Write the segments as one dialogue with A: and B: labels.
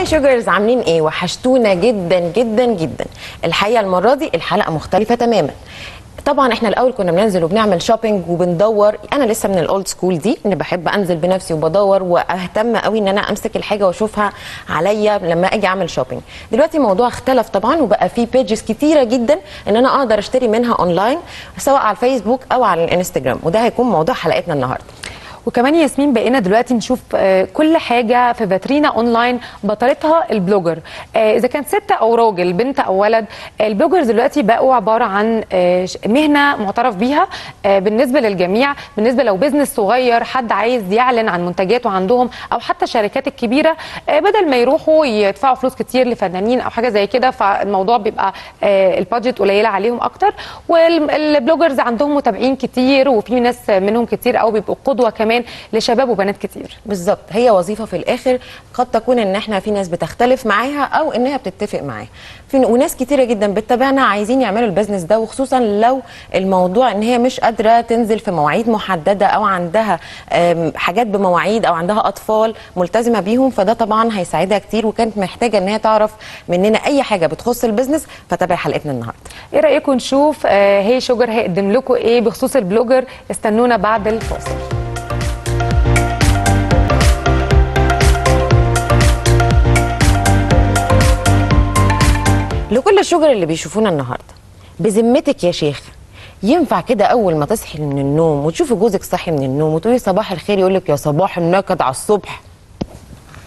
A: Hey sugars عاملين إيه؟ وحشتونا جدا جدا جدا. الحقيقة المرة دي الحلقة مختلفة تماما. طبعا إحنا الأول كنا بننزل وبنعمل shopping وبندور. أنا لسه من ال old school دي إن بحب أنزل بنفسي وبدور وأهتم قوي إن أنا أمسك الحاجة وأشوفها عليا لما أجي أعمل shopping دلوقتي الموضوع اختلف طبعا وبقى في pages كتيرة جدا إن أنا أقدر أشتري منها اونلاين سواء على الفيسبوك أو على الإنستجرام. وده هيكون موضوع حلقتنا النهارده.
B: وكمان ياسمين بقينا دلوقتي نشوف آه، كل حاجة في فاترينا أونلاين بطلتها ال blogger. آه، إذا كانت ست أو راجل بنت أو ولد آه، ال bloggers دلوقتي بقوا عبارة عن مهنة معترف بيها بالنسبة للجميع بالنسبة لو business صغير حد عايز يعلن عن منتجاته عندهم أو حتى الشركات الكبيرة بدل ما يروحوا يدفعوا فلوس كتير لفنانين أو حاجة زي كده فالموضوع بيبقى ال budget قليلة عليهم أكتر. وال bloggers عندهم متابعين كتير وفي ناس منهم كتير قوي بيبقوا قدوة كمان لشباب وبنات كتير.
A: بالظبط. هي وظيفة في الآخر قد تكون إن إحنا في ناس بتختلف معاها أو انها بتتفق معاها وناس كتيرة جدا بتتابعنا عايزين يعملوا ال business ده وخصوصا لو الموضوع إن هي مش قادرة تنزل في مواعيد محددة أو عندها حاجات بمواعيد أو عندها أطفال ملتزمة بيهم فده طبعا هيساعدها كتير وكانت محتاجة إن هي تعرف مننا أي حاجة بتخص ال business فتابع حلقتنا النهارده.
B: إيه رأيكم نشوف Hey Sugar هيقدم لكم إيه بخصوص ال blogger استنونا بعد الفاصل.
A: لكل ال sugar اللي بيشوفونا النهارده. بذمتك يا شيخ ينفع كده أول ما تصحي من النوم وتشوفي جوزك صاحي من النوم وتقولي صباح الخير يقول لك يا صباح النكد على الصبح؟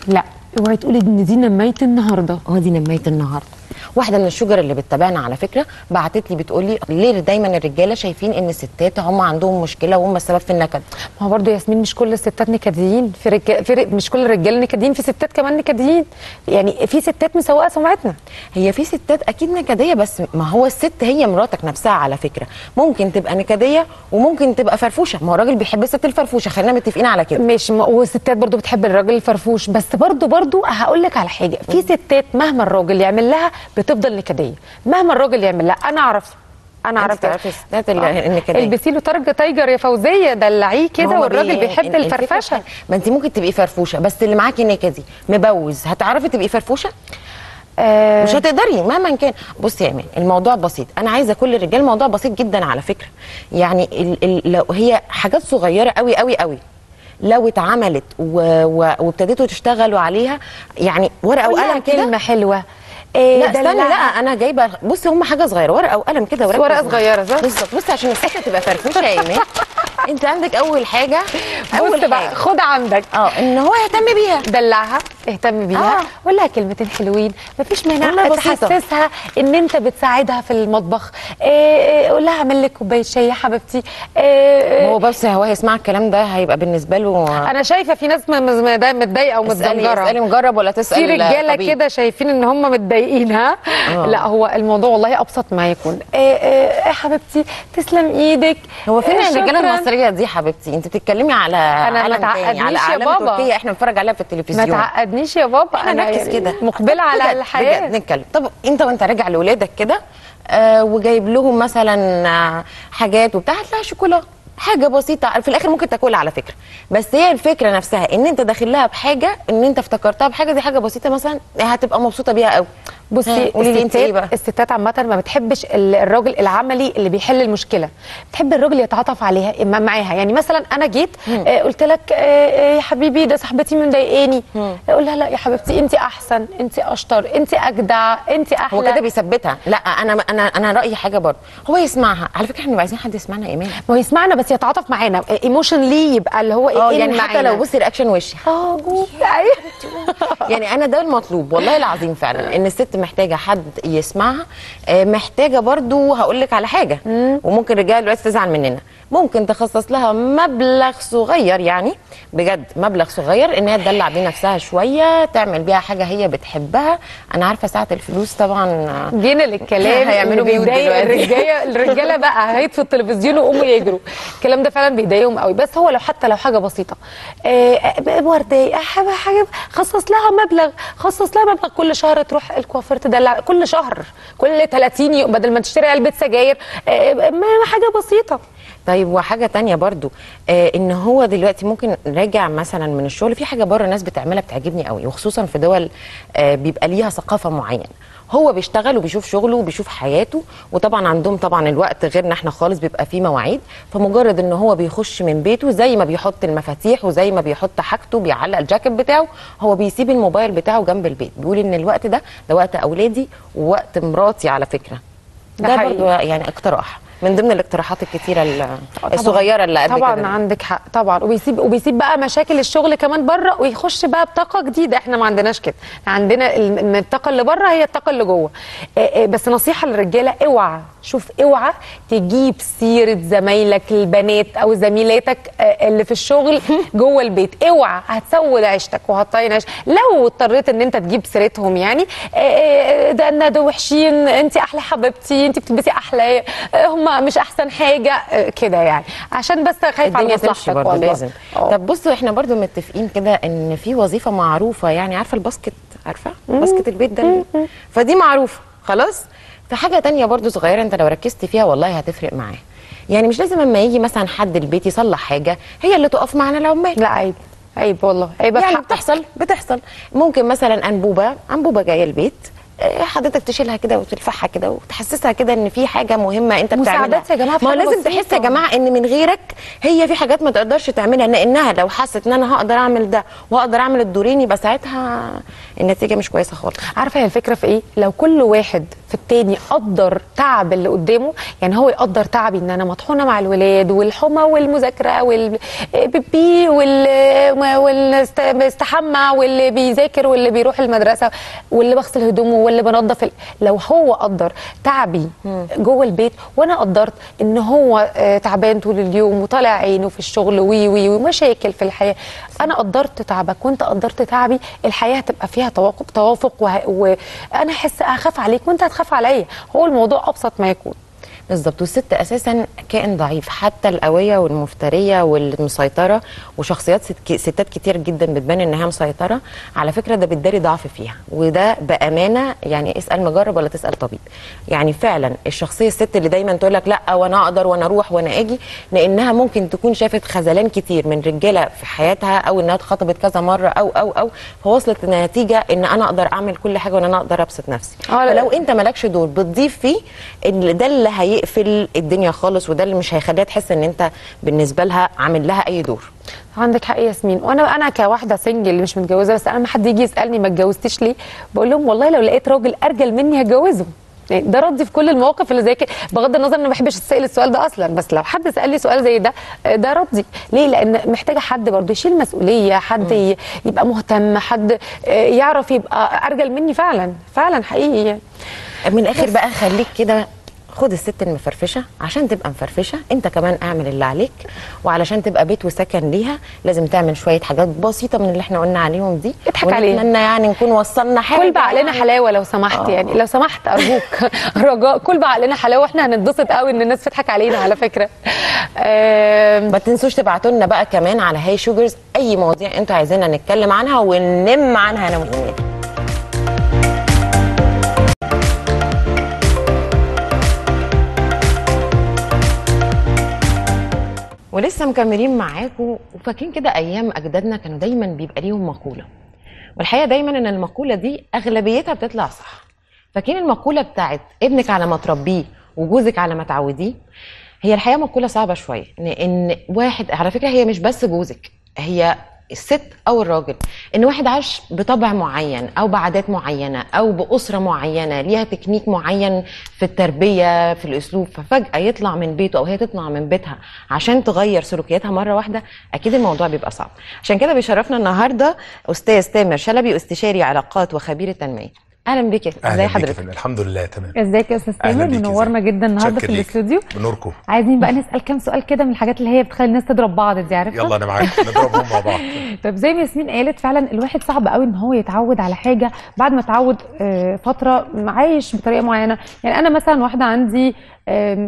B: لا اوعي تقولي إن دي نميت النهارده.
A: آه دي نميت النهارده. واحدة من الشجر اللي بتتابعنا على فكرة بعتت لي بتقول لي ليه دايما الرجالة شايفين إن الستات هم عندهم مشكلة وهم السبب في النكد؟
B: ما هو برضه ياسمين مش كل الستات نكديين في, رجال في مش كل الرجاله نكديين في ستات كمان نكديين. يعني في ستات مسوقة سمعتنا.
A: هي في ستات أكيد نكدية بس ما هو الست هي مراتك نفسها على فكرة. ممكن تبقى نكدية وممكن تبقى فرفوشة. ما هو الراجل بيحب الست الفرفوشة خلينا متفقين على كده.
B: مش م... والستات برضو بتحب الراجل الفرفوش. بس برضو برضو هقول لك على حاجة. في ستات مهما الراجل يعمل لها بتفضل نكدية. مهما الراجل يعمل لها أنا أعرف
A: أنا
B: عرفت
A: الستات ال-
B: آه.
A: النكدية.
B: البسي له ترنج tiger يا فوزية دلعيه كده والراجل
A: بي-
B: بيحب
A: الفرفشة. ما أنت ممكن تبقي فرفوشة بس اللي معاكي نكدي. مبوز. هتعرفي تبقي فرفوشة؟
B: آه.
A: مش هتقدري مهما كان. بصي يا ايمان الموضوع بسيط. أنا عايزة كل الرجال الموضوع بسيط جدا على فكرة. يعني ال ال لو هي حاجات صغيرة قوي قوي قوي لو اتعملت وابتديتوا تشتغلوا عليها يعني
B: ورقة
A: وقلم كده؟
B: كلمة حلوة. إيه
A: لا استني لا. أنا جايبة بصي هم حاجة صغيرة ورقة وقلم كده وركز
B: ورقة
A: معايا.
B: صغيرة، صح؟
A: بالظبط بصي عشان الست تبقى فرفوشة يا ايمان أنت عندك أول حاجة
B: بص
A: أول
B: بقى
A: حاجة
B: خد عندك
A: آه إن هو يهتم بيها
B: دلعها اهتم بيها
A: آه.
B: قول لها كلمتين حلوين مفيش مانع. تحسسها إن أنت بتساعدها في المطبخ إيه، إيه، قول لها اعمل لك كوباية شاي يا حبيبتي إيه،
A: ما هو بس هو هيسمع الكلام ده هيبقى بالنسبة له
B: أنا شايفة في ناس
A: متضايقة
B: ومتزنجره
A: اسألي مجرب ولا تسأل
B: في
A: رجالة.
B: كده شايفين إن هم متضايقين ها؟
A: آه.
B: لا هو الموضوع والله أبسط ما يكون. إيه إيه يا حبيبتي تسلم إيدك.
A: هو فين
B: إيه، الرجالة.
A: المصرية دي حبيبتي؟ أنت بتتكلمي على
B: أنا ما تعقدنيش يا بابا.
A: تركية إحنا بنتفرج عليها في
B: ما
A: التلفزيون
B: تعقدنيش يا بابا.
A: إحنا
B: أنا
A: نركز كده.
B: مقبلة على
A: الحياة. نتكلم. طب أنت وأنت راجع لاولادك كده آه وجايب لهم مثلا آه، حاجات وبتاع لها شوكولاتة. حاجة بسيطة في الآخر ممكن تاكلها على فكرة. بس هي الفكرة نفسها إن أنت داخل لها بحاجة إن أنت افتكرتها بحاجة دي حاجة بسيطة مثلا هتبقى مبسوطة بيها قوي
B: بصي
A: قولي لي انت إيه بقى؟
B: الستات عامة ما بتحبش ال- الراجل العملي اللي بيحل المشكلة. بتحب الراجل يتعاطف عليها معاها. يعني مثلا أنا جيت آه قلت لك آه آه، يا حبيبي ده صاحبتي مضايقاني. أقول لها لا يا حبيبتي أنت أحسن أنت أشطر أنت أجدع أنت أحلى.
A: هو كده بيثبتها. لا أنا أنا أنا رأيي حاجة برضه. هو يسمعها. على فكرة إحنا عايزين حد يسمعنا إيمان.
B: ما هو يسمعنا بس يتعاطف معانا. emotionally يبقى اللي هو إيه
A: يعني
B: إن
A: حتى. لو بصي reaction وشي.
B: آه أيوه.
A: يعني أنا ده المطلوب والله العظيم فعلا إن الست محتاجة حد يسمعها. آه، محتاجة برضو هقول لك على حاجة. وممكن الرجالة دلوقتي تزعل مننا. ممكن تخصص لها مبلغ صغير يعني بجد مبلغ صغير إن هي تدلع بيه نفسها شوية تعمل بيها حاجة هي بتحبها. أنا عارفة ساعة الفلوس طبعا آه،
B: جينا للكلام.
A: هيعملوا دلوقتي.
B: الرجاله الرجالة بقى هيطفوا التلفزيون ويقوموا يجروا. الكلام ده فعلا بيضايقهم قوي. بس هو لو حتى لو حاجة بسيطة آه، آه، ورديه حاجة خصص لها مبلغ. خصص لها مبلغ. كل شهر تروح الكوافير تدلع. كل شهر. كل 30 يوم بدل ما تشتري علبة سجاير. آه، ما حاجة بسيطة.
A: طيب وحاجة تانية برضو آه إن هو دلوقتي ممكن راجع مثلا من الشغل في حاجة بره الناس بتعملها بتعجبني قوي وخصوصا في دول آه بيبقى ليها ثقافة معينة. هو بيشتغل وبيشوف شغله وبيشوف حياته وطبعا عندهم طبعا الوقت غيرنا إحنا خالص بيبقى فيه مواعيد فمجرد إن هو بيخش من بيته زي ما بيحط المفاتيح وزي ما بيحط حاجته بيعلق الجاكيت بتاعه هو بيسيب الموبايل بتاعه جنب البيت. بيقول إن الوقت ده ده وقت أولادي ووقت مراتي على فكرة.
B: ده
A: ده. برضو يعني اقتراح. من ضمن الاقتراحات الكتيره. الصغيرة اللي
B: طبعا
A: كده
B: عندك حق طبعا. وبيسيب وبيسيب بقى مشاكل الشغل كمان بره ويخش بقى بطاقة جديدة. إحنا ما عندناش كده. عندنا الطاقة اللي بره هي الطاقة اللي جوه. آه، آه، بس نصيحة للرجالة اوعى. شوف اوعى تجيب سيرة زمايلك البنات أو زميلاتك آه، اللي في الشغل جوه البيت. اوعى هتسود عيشتك وهتطين عيش. لو اضطريت إن أنت تجيب سيرتهم يعني آه، آه، ده أنا ده وحشين انت أحلى حبيبتي انت بتلبسي أحلى هم مش أحسن حاجة كده يعني. عشان بس خايف على مصلحتك والله.
A: لازم. طب بصوا إحنا برضه متفقين كده إن في وظيفة معروفة يعني عارفة الباسكت؟ عارفة؟ باسكت البيت ده؟ فدي معروفة خلاص؟ في حاجة تانية برضه صغيرة انت لو ركزت فيها والله هتفرق معاه. يعني مش لازم اما يجي مثلا حد البيت يصلح حاجة هي اللي تقف معانا العمال
B: لا عيب عيب والله. عيب
A: يعني. بتحصل بتحصل. ممكن مثلا أنبوبة أنبوبة جاية البيت آه، حضرتك تشيلها كده وتلفحها كده وتحسسها كده إن في حاجة مهمة أنت بتعملها.
B: مساعدات يا جماعة في
A: ما لازم. تحس يا جماعة إن من غيرك هي في حاجات ما تقدرش تعملها لانها لو حست إن أنا هقدر أعمل ده وهقدر أعمل الدورين يبقى ساعتها النتيجة مش كويسة خالص.
B: عارفة هي الفكرة في إيه؟ لو كل واحد في التاني قدر تعب اللي قدامه يعني هو يقدر تعبي إن أنا مطحونة مع الولاد والحمى والمذاكرة والبيبي والمستحمى واللي بيذاكر واللي بيروح المدرسة واللي بغسل هدومه واللي بنظف. لو هو قدر تعبي جوه البيت وأنا قدرت إن هو آه، تعبان طول اليوم وطالع عينه في الشغل وي وي ومشاكل في الحياة أنا قدرت تعبك وأنت قدرت تعبي الحياة هتبقى فيها توافق توافق. وأنا أحس أخاف عليك وأنت هتخاف عليا. هو الموضوع أبسط ما يكون.
A: بالظبط. والست أساسا كائن ضعيف حتى القوية والمفترية والمسيطرة وشخصيات ست ستات كتير جدا بتبان إنها مسيطرة على فكرة ده بتداري ضعف فيها. وده بأمانة يعني اسأل مجرب ولا تسأل طبيب. يعني فعلا الشخصية الست اللي دايما تقول لك لا وأنا أقدر وأنا أروح وأنا آجي لأنها ممكن تكون شافت خذلان كتير من رجالة في حياتها أو إنها اتخطبت كذا مرة أو أو أو فوصلت لنتيجة إن أنا أقدر أعمل كل حاجة وإن أنا أقدر أبسط نفسي.
B: لا.
A: فلو أنت مالكش دور بتضيف فيه ده اللي هيقفل الدنيا خالص وده اللي مش هيخليها تحس إن أنت بالنسبة لها عامل لها أي دور.
B: عندك حق يا ياسمين. وأنا أنا كواحدة single مش متجوزة بس أنا لما حد يجي يسألني ما اتجوزتش ليه بقول لهم والله لو لقيت راجل أرجل مني هتجوزه. يعني ده ردي في كل المواقف اللي زي كده بغض النظر أنا ما بحبش أسأل السؤال ده أصلا بس لو حد سأل لي سؤال زي ده ده ردي. ليه؟ لأن محتاجة حد برضه يشيل مسؤولية حد يبقى مهتم حد يعرف يبقى أرجل مني فعلا فعلا حقيقي يعني.
A: من الآخر بقى خليك كده خد الست المفرفشة. عشان تبقى مفرفشة انت كمان اعمل اللي عليك. وعلشان تبقى بيت وسكن ليها لازم تعمل شوية حاجات بسيطة من اللي إحنا قلنا عليهم دي.
B: اضحك عليها.
A: ونتمنى يعني نكون وصلنا حاجة
B: كل بعقلنا حلاوة لو سمحت يعني. لو سمحت أرجوك. رجاء. كل بعقلنا حلاوة وإحنا هنتبسط قوي إن الناس بتضحك علينا على فكرة.
A: ما تنسوش تبعتوا لنا بقى كمان على هاي شوجرز أي مواضيع أنتوا عايزيننا نتكلم عنها وننم عنها أنا وإيمان ولسه مكملين معاكم وفاكرين كده أيام أجدادنا كانوا دايما بيبقى ليهم مقولة. والحقيقة دايما إن المقولة دي أغلبيتها بتطلع صح. فاكرين المقولة بتاعت ابنك على ما تربيه وجوزك على ما تعوديه؟ هي الحقيقة مقولة صعبة شوية. إن واحد على فكرة هي مش بس جوزك هي الست أو الراجل إن واحد عاش بطبع معين أو بعادات معينة أو بأسرة معينة ليها تكنيك معين في التربية في الأسلوب ففجأة يطلع من بيته أو هي تطلع من بيتها عشان تغير سلوكياتها مرة واحدة أكيد الموضوع بيبقى صعب. عشان كده بيشرفنا النهارده أستاذ تامر شلبي استشاري علاقات وخبير التنمية. أهلا بك ازي حضرتك.
C: الحمد لله تمام.
D: إزيك يا
C: أستاذ
D: تامر منورنا؟ جدا النهارده في. الاستوديو.
C: بنوركم.
D: عايزين بقى نسأل كام سؤال كده من الحاجات اللي هي بتخلي الناس تضرب بعض دي عارفها؟
C: يلا أنا معاك. نضربهم مع بعض.
D: طب زي ما ياسمين قالت فعلا الواحد صعب قوي إن هو يتعود على حاجة بعد ما اتعود آه، فترة عايش بطريقة معينة. يعني أنا مثلا واحدة عندي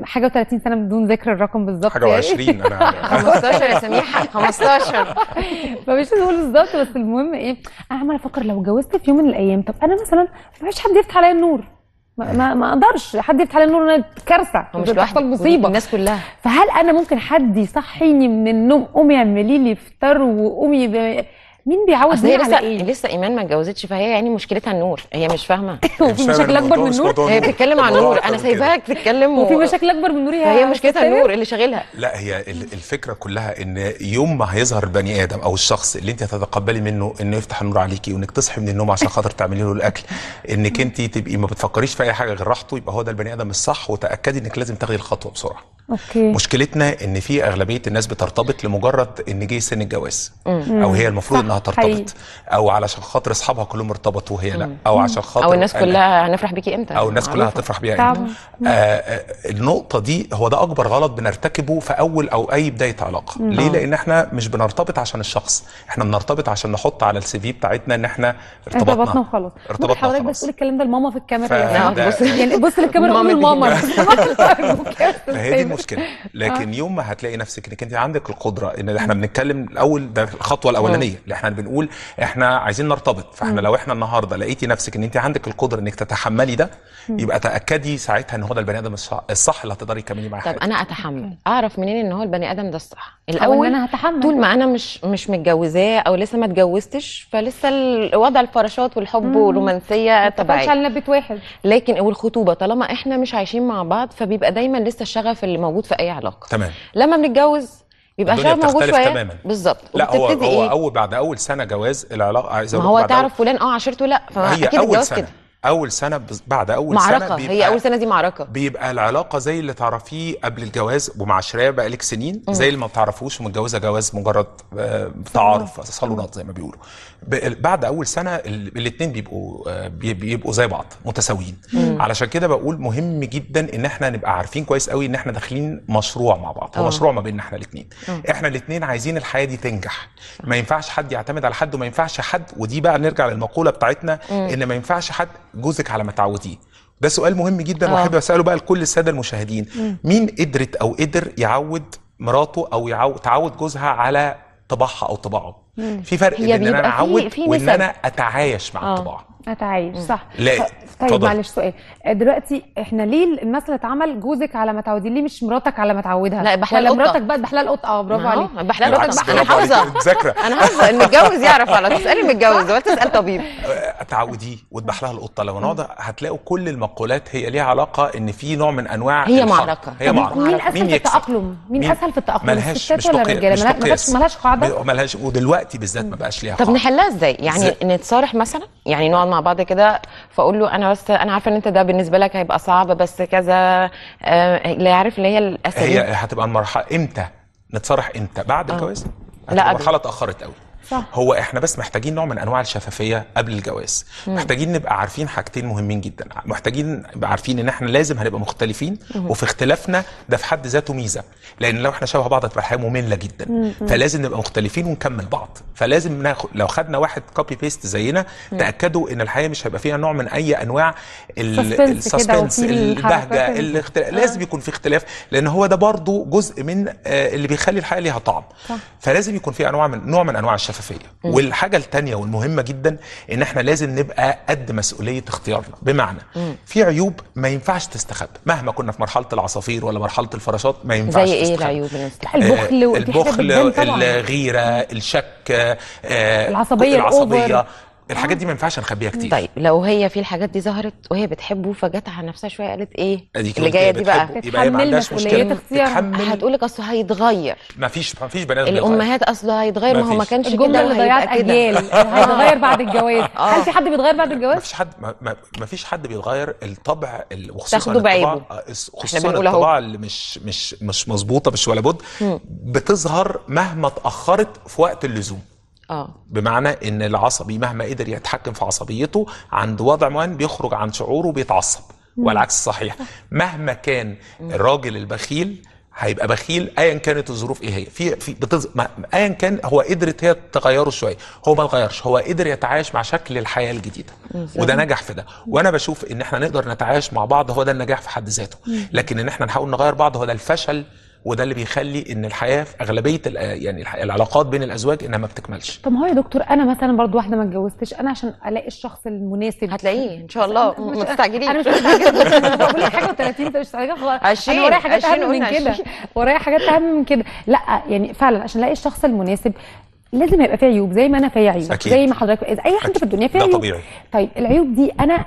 D: حاجة و30 سنة بدون ذكر الرقم بالظبط.
C: حاجة
D: يعني.
C: و20 أنا
A: 15 يا سميحة. 15
D: فمش هقول بالظبط بس المهم إيه أنا عمالة أفكر لو اتجوزت في يوم من الأيام طب أنا مثلا ما فيش حد يفتح عليا النور. ما, ما, ما أقدرش حد يفتح على النور أنا
A: كارثة. مش لوحدك
D: مصيبة.
A: الناس كلها.
D: فهل أنا ممكن حد يصحيني من النوم قومي اعملي لي فطار وقومي ب... مين بيعود
A: هي
D: مين
A: لسه
D: على إيه؟
A: لسه إيمان ما اتجوزتش فهي يعني مشكلتها النور هي مش فاهمة
D: وفي مشاكل
C: أكبر
D: من النور
A: هي. بتتكلم عن
C: الموضوع
A: نور
C: أكتر أنا.
A: سايباها تتكلم
D: وفي. مشاكل أكبر من نوري
A: فهي مشكلتها النور اللي شاغلها
C: لا هي ال- الفكرة كلها إن يوم ما هيظهر البني آدم أو الشخص اللي أنت هتتقبلي منه إنه يفتح النور عليكي وإنك تصحي من النوم عشان خاطر تعملي له الأكل إنك أنت تبقي ما بتفكريش في أي حاجة غير راحته يبقى هو ده البني آدم الصح وتأكدي إنك لازم تاخدي الخطوة بسرعة
D: أوكي.
C: مشكلتنا إن في أغلبية الناس بترتبط لمجرد إن جه سن الجواز. أو هي المفروض إنها
D: حقيقي.
C: ترتبط. أو علشان خاطر أصحابها كلهم ارتبطوا وهي لأ. أو عشان خاطر
A: أو الناس كلها هنفرح بيكي إمتى؟
C: أو الناس كلها. هتفرح بيها. يعني. آه آه النقطة دي هو ده أكبر غلط بنرتكبه في أول أو أي بداية علاقة. ليه؟ لأن إحنا مش بنرتبط عشان الشخص. إحنا بنرتبط عشان نحط على السي في بتاعتنا إن إحنا ارتبطنا.
D: ارتبطنا وخلاص.
C: ارتبطنا
D: حضرتك بس
C: خلاص
D: تقول الكلام ده لماما في الكاميرا. يعني بص للكاميرا قول. لماما.
C: فهي دي
D: سامر.
C: المشكلة لكن يوم ما هتلاقي نفسك انك انت عندك القدرة ان إحنا بنتكلم الأول ده الخطوة الأولانية. اللي إحنا بنقول إحنا عايزين نرتبط. فاحنا لو إحنا النهارده لقيتي نفسك ان انت عندك القدرة انك تتحملي ده يبقى تأكدي ساعتها ان هو ده البني آدم الصح- الصح اللي هتقدري تكملي معاه
A: طب. أنا أتحمل. أعرف منين إن هو البني آدم ده الصح؟ الأول
D: أنا هتحمل.
A: طول ما أنا مش مش متجوزاه أو لسه ما اتجوزتش فلسه وضع الفراشات والحب والرومانسية
D: طبعا
A: طبيعي.
D: على بيت واحد.
A: لكن والخطوبة طالما إحنا مش عايشين مع بعض فبيبقى دايما لسه الشغف اللي موجود في أي علاقة.
C: تمام.
A: لما بنتجوز
C: الدنيا
A: الشغف موجود شوية
C: تماما.
A: بالظبط.
C: لا هو هو
A: إيه؟
C: أول بعد أول سنة جواز العلاقة عايز
A: ما هو تعرف فلان آه عشرته لا فاكيد
C: أول
A: الجواز
C: سنة.
A: كده
C: أول سنة بعد أول سنة
A: معركة.
C: بيبقى
A: هي أول سنة دي معركة.
C: بيبقى العلاقة زي اللي تعرفيه قبل الجواز ومعاشراه بقالك سنين زي اللي ما بتعرفوش ومتجوزه جواز مجرد آه، تعارف صالونات. زي ما بيقولوا. بعد أول سنة الاثنين بيبقوا آه، بي- بيبقوا زي بعض متساويين. علشان كده بقول مهم جدا إن إحنا نبقى عارفين كويس قوي إن إحنا داخلين مشروع مع بعض هو
A: آه.
C: مشروع ما بيننا إحنا الاثنين إحنا الاثنين عايزين الحياة دي تنجح. ما ينفعش حد يعتمد على حد وما ينفعش حد ودي بقى نرجع للمقولة بتاعتنا إن ما ينفعش حد جوزك على ما تعوديه ده سؤال مهم جدا
A: آه.
C: واحب اساله بقى لكل السادة المشاهدين مين قدرت أو قدر يعود مراته أو يعود تعود جوزها على طباعها أو طباعه في فرق بين إن
A: أنا
C: أعود
A: وإن.
C: أنا أتعايش مع
A: آه.
C: الطباع
D: أتعايش صح.
C: لا،
D: طيب
C: اتفضل.
D: معلش سؤال. دلوقتي إحنا ليه المثل اتعمل جوزك على ما تعودي؟ ليه مش مراتك على ما تعودها؟
A: لا، يبقى حلال القطة.
D: مراتك بقى بحلال القطة؟ آه برافو عليك.
A: بحلال القطة. أنا
C: حافظة.
A: أنا حافظة المتجوز يعرف على طول. تسالي المتجوز ولا تسأل طبيب.
C: تعوديه وتذبح لها القطة. لو نقعد هتلاقوا كل المقولات هي ليها علاقة إن في نوع من أنواع
A: هي. معركة.
C: هي
A: طب
C: معركة.
D: مين أسهل في؟ التأقلم؟ مين,
C: مين؟
D: أسهل في التأقلم؟
C: ملهاش مش
D: ولا الرجاله
C: مش
D: ملهاش-
C: قاعدة؟
D: ملهاش
C: ودلوقتي بالذات ما بقاش ليها
A: طب
C: قاعدة.
A: نحلها إزاي؟ يعني نتصارح مثلا؟ يعني نقعد مع بعض كده فأقول له أنا بس أنا عارفة إن أنت ده بالنسبة لك هيبقى صعب بس كذا آه، اللي يعرف اللي هي الأساليب.
C: هي هتبقى المرحلة إمتى؟ نتصارح إمتى؟ بعد الجواز؟
A: لا،
C: هتبقى
A: قبل.
C: مرحلة اتأخرت قوي
D: صح.
C: هو إحنا بس محتاجين نوع من أنواع الشفافية قبل الجواز. محتاجين نبقى عارفين حاجتين مهمين جدا. محتاجين نبقى عارفين إن إحنا لازم هنبقى مختلفين وفي اختلافنا ده في حد ذاته ميزة. لأن لو إحنا شبه بعض هتبقى الحياة مملة جدا. فلازم نبقى مختلفين ونكمل بعض. فلازم ناخد لو خدنا واحد copy paste زينا تأكدوا إن الحياة مش هيبقى فيها نوع من
D: أي أنواع
C: السسبنس البهجة
D: ال-
C: الاختلاف لازم يكون في اختلاف لأن هو ده برضو جزء من آه، اللي بيخلي الحياة ليها طعم.
D: صح.
C: فلازم يكون في أنواع من نوع من أنواع الشفافية. والحاجة الثانية والمهمة جدا إن إحنا لازم نبقى قد مسؤولية اختيارنا بمعنى في عيوب ما ينفعش تستخبى مهما كنا في مرحلة العصافير ولا مرحلة الفراشات ما ينفعش
A: زي
C: إيه.
A: العيوب
D: البخل
C: آه، البخل
D: طبعا.
C: الغيرة الشك آه،
D: العصبية الأوفر.
C: الحاجات دي ما ينفعش نخبيها كتير.
A: طيب لو هي في الحاجات دي ظهرت وهي بتحبه فجت على نفسها شوية قالت
C: إيه؟
A: اللي
C: جاية
A: دي بقى.
C: ما
D: تتحمل
C: عندهاش
D: مسؤولية
C: مشكلة.
D: اختيارها.
C: تتحمل
A: هتقول لك اصل هيتغير.
C: ما فيش ما فيش بني آدم.
A: الأمهات اصل هيتغير ما هو ما. كانش الجملة
D: اللي ضيعت. أجيال. هيتغير بعد الجواز. هل في حد بيتغير بعد
C: ما
D: الجواز؟
C: فيش حد ما, ما, ما فيش حد بيتغير. الطبع ال- وخصوصا. الطباع آه، خصوصا. الطباع اللي مش مش مش مظبوطة مش ولا بد بتظهر مهما اتأخرت في وقت اللزوم.
A: آه.
C: بمعنى إن العصبي مهما قدر يتحكم في عصبيته عند وضع معين بيخرج عن شعوره وبيتعصب. والعكس صحيح. مهما كان الراجل البخيل هيبقى بخيل ايا كانت الظروف إيه هي. في في بتز... ايا كان هو قدرت هي تغيره شوية. هو ما اتغيرش هو قدر يتعايش مع شكل الحياة الجديدة. وده نجح في ده. وأنا بشوف إن إحنا نقدر نتعايش مع بعض هو ده النجاح في حد ذاته. لكن إن إحنا نحاول نغير بعض هو ده الفشل وده اللي بيخلي إن الحياة في أغلبية ال- يعني العلاقات بين الأزواج إنها ما بتكملش.
B: طب ما هو يا دكتور أنا مثلا برضو واحدة ما اتجوزتش أنا عشان ألاقي الشخص المناسب.
A: هتلاقيه إن شاء الله.
B: مش-
A: ما
B: أنا
A: تستعجليش
B: مش مستعجله أنا بقول لك حاجة و30 أنت مش مستعجله أنا ورايا حاجات أهم من كده. ورايا حاجات أهم من كده. لأ يعني فعلا عشان ألاقي الشخص المناسب لازم يبقى فيه عيوب زي ما أنا فيا عيوب
C: أكيد.
B: زي ما حضرتك أي حد
C: أكيد.
B: في الدنيا فيه
C: ده
B: عيوب.
C: طبيعي.
B: طيب العيوب دي أنا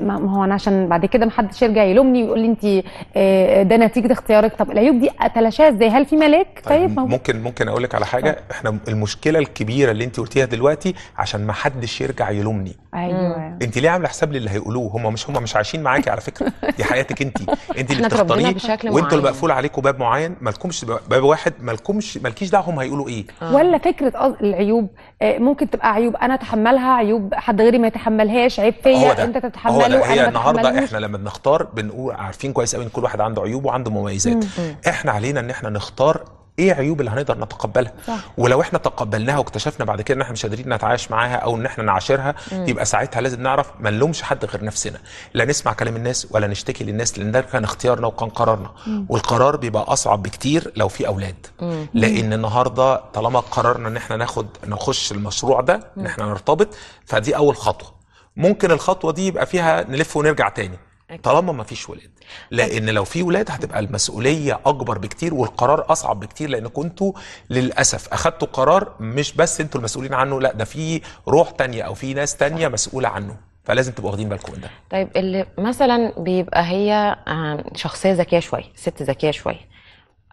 B: ما هو أنا عشان بعد كده ما حدش يرجع يلومني ويقول لي انت آه، ده نتيجة اختيارك. طب العيوب دي أتلاشاها إزاي؟ هل في ملاك؟ طيب
C: طيب؟ ممكن ممكن أقول لك على حاجة. إحنا المشكلة الكبيرة اللي أنت قلتيها دلوقتي عشان ما حدش يرجع يلومني.
B: أيوه.
C: أنت ليه عاملة حساب للي هيقولوه؟ هم مش هم مش عايشين معاكي على فكرة. دي حياتك أنت. أنت اللي بتختاريه. وأنتوا اللي. مقفول عليكم باب معين. مالكمش باب واحد مالكمش مالكيش دعوة هم هيقولوا إيه.
B: ولا فكرة العيوب آه، ممكن تبقى عيوب أنا أتحملها عيوب حد غيري ما يتحملش عيب
C: هو
B: فيا
C: ده.
B: أنت
C: هو
B: تتحمله
C: ده
B: أنا
C: هي النهارده. إحنا لما بنختار بنقول عارفين كويس قوي إن كل واحد عنده عيوب وعنده مميزات. إحنا علينا إن إحنا نختار إيه عيوب اللي هنقدر نتقبلها؟
B: صح.
C: ولو إحنا تقبلناها واكتشفنا بعد كده ان إحنا مش قادرين نتعايش معاها أو ان إحنا نعاشرها يبقى ساعتها لازم نعرف ما نلومش حد غير نفسنا. لا نسمع كلام الناس ولا نشتكي للناس لأن ده كان اختيارنا وكان قرارنا. والقرار بيبقى أصعب بكتير لو في أولاد. لأن النهارده طالما قررنا إن إحنا ناخد نخش المشروع ده إن إحنا نرتبط فدي أول خطوة. ممكن الخطوة دي يبقى فيها نلف ونرجع تاني. طالما ما فيش ولاد. لأن لو في ولاد هتبقى المسؤولية أكبر بكتير والقرار أصعب بكتير لأن كنتوا للأسف أخدتوا قرار مش بس أنتوا المسؤولين عنه لأ ده في روح تانية أو في ناس تانية مسؤولة عنه. فلازم تبقوا واخدين بالكم من ده.
A: طيب اللي مثلا بيبقى هي آه، شخصية ذكية شوية ست ذكية شوية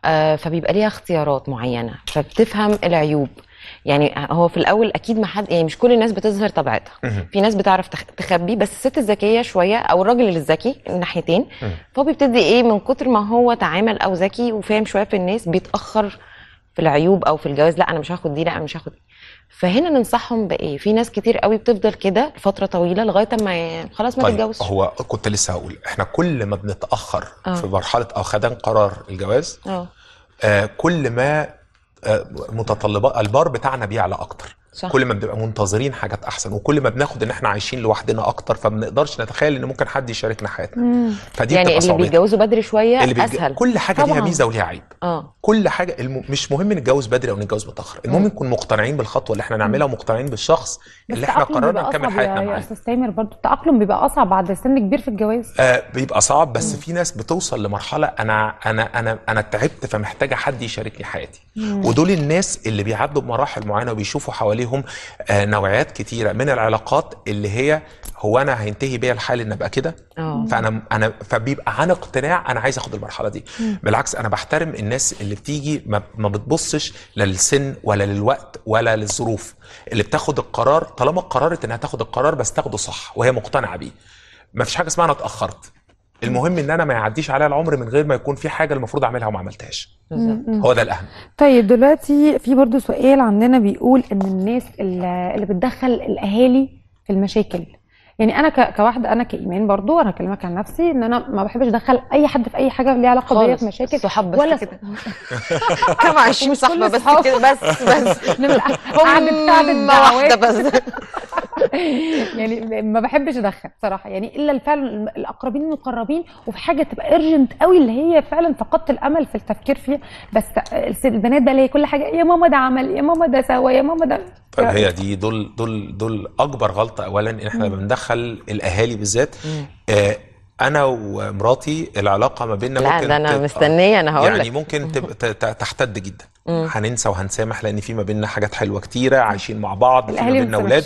A: آه، فبيبقى ليها اختيارات معينة فبتفهم العيوب. يعني هو في الأول أكيد ما حد يعني مش كل الناس بتظهر طبيعتها. في ناس بتعرف تخ- تخبي بس الست الذكيه شوية أو الراجل الذكي الناحيتين فهو بيبتدي إيه من كتر ما هو تعامل أو ذكي وفاهم شوية في الناس بيتأخر في العيوب أو في الجواز. لا أنا مش هاخد دي لا أنا مش هاخد دي. فهنا ننصحهم بإيه؟ في ناس كتير قوي بتفضل كده لفترة طويلة لغاية ما خلاص ما
C: طيب
A: تتجوزش
C: هو كنت لسه هقول إحنا كل ما بنتأخر
A: آه.
C: في مرحلة أو خدان قرار الجواز
A: آه.
C: آه كل ما متطلبات البار بتاعنا بيعلى أكتر.
A: صح.
C: كل ما بنبقى منتظرين حاجات أحسن وكل ما بناخد إن إحنا عايشين لوحدنا أكتر فما بنقدرش نتخيل إن ممكن حد يشاركنا حياتنا. فدي
A: يعني اللي. بيتجوزوا بدري شوية
C: اللي بيتج...
A: أسهل.
C: كل حاجة ليها
A: طبعاً.
C: ميزة وليها عيب.
A: آه.
C: كل حاجة الم... مش مهم نتجوز بدري أو نتجوز متأخر. المهم نكون مقتنعين بالخطوة اللي إحنا نعملها ومقتنعين بالشخص
B: بس
C: اللي
B: إحنا
C: قررنا نكمل حياتنا
B: يا- يا
C: معاه.
B: أستاذ تامر برضو. التاقلم بيبقى أصعب بعد سن كبير في الجواز.
C: آه بيبقى صعب بس في ناس بتوصل لمرحلة أنا أنا أنا أنا تعبت فمحتاجة حد يشاركني حياتي. ودول الناس اللي بيعدوا بمراحل معينة وبيشوفوا حواليهم آه نوعيات كتيرة من العلاقات اللي هي هو أنا هينتهي بيا الحال إن أبقى كده؟
A: آه.
C: فأنا أنا فبيبقى عن اقتناع أنا عايز أخد المرحلة دي. بالعكس أنا بحترم الناس اللي بتيجي ما, ما بتبصش لا للسن ولا للوقت ولا للظروف. اللي بتاخد القرار طالما قررت إنها تاخد القرار بس تاخده صح وهي مقتنعة بيه ما فيش حاجة اسمها أنا اتأخرت. المهم إن أنا ما يعديش عليا العمر من غير ما يكون في حاجة المفروض أعملها وما عملتهاش. هو ده الأهم.
B: طيب دلوقتي في برضو سؤال عندنا بيقول إن الناس اللي بتدخل الأهالي في المشاكل يعني أنا ك- كواحدة أنا كإيمان برضو أنا اكلمك عن نفسي إن أنا ما بحبش أدخل أي حد في أي حاجة ليها علاقة بيا في مشاكل
A: صحاب بس
B: ولا
A: كده. كم 20
B: مش صاحبة
A: بس. كده بس بس.
B: قاعدة
A: أمة
B: واحدة
A: بس.
B: يعني ما بحبش أدخل صراحة يعني إلا فعلا الأقربين المقربين وفي حاجة تبقى ارجنت قوي اللي هي فعلا فقدت الأمل في التفكير فيها. بس البنات بقى اللي هي كل حاجة يا ماما ده عمل يا ماما ده سوى يا ماما ده.
C: طيب هي دي دول دول دول أكبر غلطة اولا إن إحنا لما بندخل الأهالي بالذات. آه أنا ومراتي العلاقة ما بيننا
A: لا
C: ممكن
A: ده أنا
C: تبقى-
A: مستنية أنا هقول
C: يعني ممكن تحتد جدا. هننسى وهنسامح لأن في ما بيننا حاجات حلوة كتيرة عايشين مع بعض في ما بيننا. أولاد.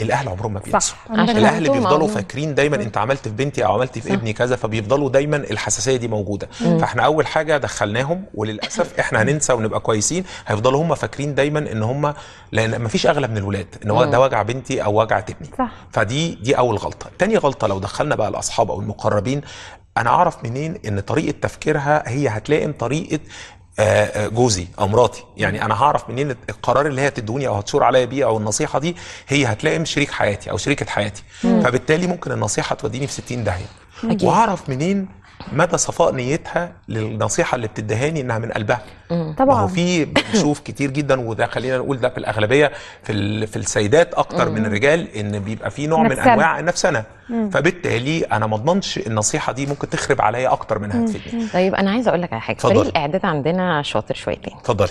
C: الأهل عمرهم ما بينسوا.
B: صح.
A: الأهل
C: بيفضلوا. فاكرين دايما أنت عملت في بنتي أو عملت في ابني كذا فبيفضلوا دايما الحساسية دي موجودة. فإحنا أول حاجة دخلناهم وللأسف إحنا هننسى ونبقى كويسين. هيفضلوا هم فاكرين دايما إن هم لأن ما فيش أغلى من الولاد إن هو ده وجع بنتي أو وجع ابني.
B: صح.
C: فدي دي أول غلطة. تاني غلطة لو دخلنا بقى الأصحاب أو المقربين أنا أعرف منين إن طريقة تفكيرها هي هتلائم طريقة جوزي أو مراتي. يعني أنا هعرف منين القرار اللي هي تدوني أو هتشور عليا بيه أو النصيحة دي هي هتلائم شريك حياتي أو شريكة حياتي. فبالتالي ممكن النصيحة توديني في 60
A: داهية.
C: واعرف منين مدى صفاء نيتها للنصيحة اللي بتدهاني إنها من قلبها. ما هو
D: طبعا.
C: في بنشوف كتير جدا وده خلينا نقول ده في الأغلبية في في السيدات أكتر من الرجال إن بيبقى في نوع من. أنواع النفسنه فبالتالي أنا ما أضمنش النصيحة دي ممكن تخرب عليا أكتر منها تفيدني.
A: طيب أنا عايزة أقول لك على حاجة.
C: اتفضلي.
A: فريق الإعداد عندنا شاطر شويتين
C: اتفضلي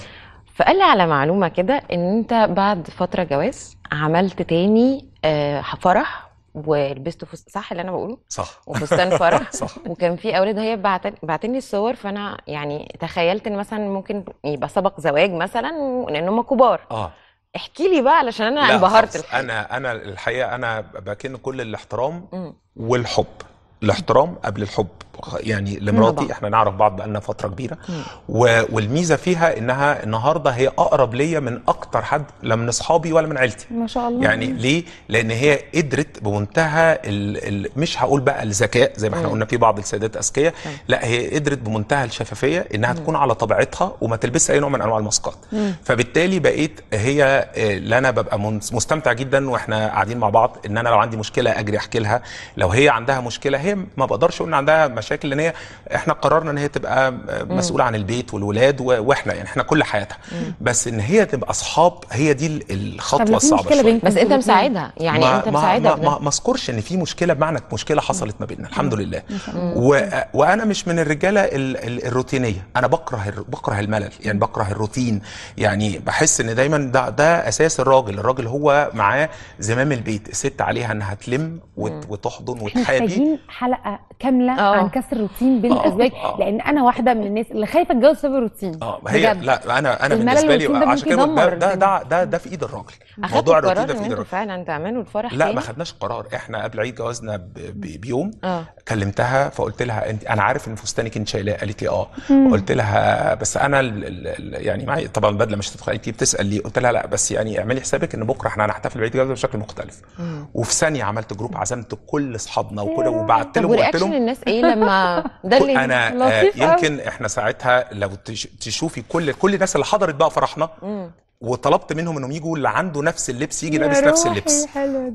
A: فقال لي على معلومة كده إن أنت بعد فترة جواز عملت تاني آه، فرح ولبست فستان صح اللي أنا بقوله
C: صح
A: وفستان فرح
C: صح.
A: وكان في أولاد هي بعتن لي الصور فانا يعني تخيلت ان مثلا ممكن يبقى سبق زواج مثلا وان هم كبار
C: آه
A: احكي لي بقى علشان
C: أنا
A: انبهرت. الحقيقة.
C: أنا أنا الحقيقة أنا بكن كل الاحترام
A: مم.
C: والحب الاحترام قبل الحب يعني. لمراتي إحنا نعرف بعض بقالنا فترة كبيرة. و- والميزة فيها إنها النهارده هي أقرب ليا من أكتر حد لا من أصحابي ولا من عيلتي.
D: ما شاء الله.
C: يعني ليه؟ لأن هي قدرت بمنتهى ال ال مش هقول بقى الذكاء زي ما إحنا قلنا في بعض السيدات أذكياء لا هي قدرت بمنتهى الشفافية إنها تكون على طبيعتها وما تلبسش أي نوع من أنواع الماسكات. فبالتالي بقيت هي آه، اللي أنا ببقى مستمتع جدا وإحنا قاعدين مع بعض إن أنا لو عندي مشكلة أجري أحكي لها. لو هي عندها مشكلة هي ما بقدرش أقول إن عندها مشاكل لأن هي إحنا قررنا إن هي تبقى مسؤولة عن البيت والولاد وإحنا يعني إحنا كل حياتها. بس إن هي تبقى أصحاب هي دي
D: الخطوة
C: الصعبة
D: بينكم؟
A: بس
D: أنت؟
A: مساعدها. يعني
C: ما أنت
A: مساعدها
C: ما, ما, أذكرش إن في مشكلة بمعنى مشكلة حصلت ما بيننا الحمد لله. و وأنا مش من الرجالة ال ال الروتينية. أنا بكره بكره الملل يعني بكره الروتين. يعني بحس إن دايما ده ده أساس الراجل. الراجل هو معاه زمام البيت. الست عليها إنها تلم وت وتحضن
D: إحنا
C: وتحابي
D: محتاجين حلقة كاملة
A: آه.
D: عن كسر الروتين بين
C: آه.
D: الازواج
C: آه.
D: لأن أنا واحدة من الناس اللي خايفة أتجوز بسبب الروتين.
C: آه ما هي
D: بجد.
C: لا أنا
D: أنا
C: بالنسبة لي عشان كده ده ده. ده ده ده في إيد الراجل. موضوع الروتين ده في
A: إيد
C: الراجل.
A: فعلا تعملوا الفرح
C: لا؟ ما خدناش قرار. إحنا قبل عيد جوازنا ب- ب- بيوم
A: آه.
C: كلمتها فقلت لها أنت أنا عارف إن فستانك أنت شايلاه. قالت لي آه. قلت لها بس أنا ال ال ال يعني معي طبعا البدله مش هتدخل. أنت بتسأل لي قلت لها لا بس يعني اعملي حسابك إن بكرة إحنا هنحتفل بعيد جوازنا بشكل مختلف. وفي ثانية عملت group عزمت كل أصحابنا وكل وبعت لهم وقلت لهم
A: الناس إيه لما ده اللي
C: أنا آه
D: لطيف أوي.
C: يمكن إحنا ساعتها لو تش- تشوفي كل كل الناس اللي حضرت بقى فرحنا وطلبت منهم إنهم يجوا اللي عنده نفس اللبس يجي لابس نفس اللبس.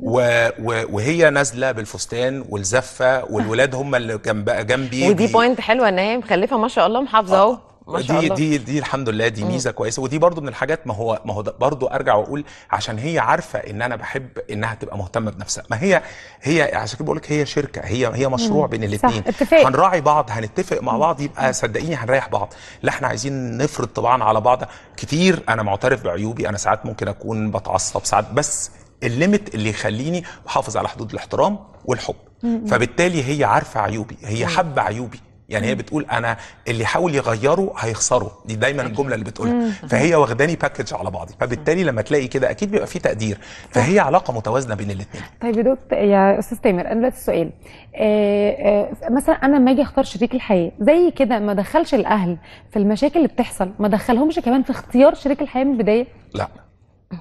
C: و... و... وهي نازلة بالفستان والزفة والولاد هم اللي جنب جنبي
A: ودي
C: بي-
A: point حلوة إن هي مخلفة ما شاء الله محافظة أهو ما شاء
C: دي
A: الله.
C: دي دي الحمد لله دي ميزة كويسة. ودي برضو من الحاجات ما هو ما هو برضو أرجع وأقول عشان هي عارفة إن أنا بحب إنها تبقى مهتمة بنفسها. ما هي هي عشان كده بقول لك هي شركة هي هي مشروع بين الاثنين. هنراعي بعض هنتفق مع بعض يبقى صدقيني هنريح بعض. لا إحنا عايزين نفرض طبعا على بعض. كتير أنا معترف بعيوبي أنا ساعات ممكن أكون بتعصب ساعات بس ال limit اللي يخليني بحافظ على حدود الاحترام والحب. فبالتالي هي عارفة عيوبي هي حابة عيوبي. يعني هي بتقول أنا اللي يحاول يغيره هيخسره. دي دايما الجملة اللي بتقولها. فهي واخداني باكج على بعضي. فبالتالي لما تلاقي كده أكيد بيبقى في تقدير. فهي علاقة متوازنة بين الاثنين
D: طيب يا دكتور يا أستاذ تامر أنا دلوقتي السؤال آه آه مثلا أنا لما أجي أختار شريك الحياة زي كده ما ادخلش الأهل في المشاكل اللي بتحصل ما ادخلهمش كمان في اختيار شريك الحياة من البداية؟
C: لا.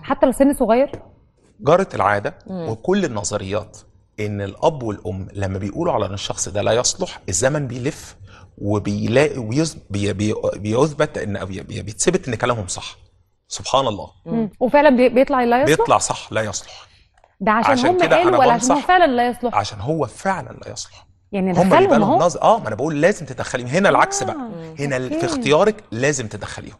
D: حتى لو سن صغير؟
C: جرت العادة وكل النظريات إن الأب والأم لما بيقولوا على إن الشخص ده لا يصلح الزمن بيلف وبيلاقي ويز- بي- بي- بيثبت إن بيتثبت إن كلامهم صح. سبحان الله.
D: مم. وفعلا بي- بيطلع لا يصلح؟
C: بيطلع صح لا يصلح.
D: ده عشان,
C: عشان
D: هم
C: كده
D: قالوا ولا عشان هو. فعلا لا يصلح؟
C: عشان هو فعلا لا يصلح.
D: يعني
C: هم بيبقى
D: ندخلهم
C: لهم
D: اهو
C: نظر آه ما أنا بقول لازم تدخليهم. هنا العكس بقى.
D: آه،
C: هنا ال- في. اختيارك لازم تدخليهم.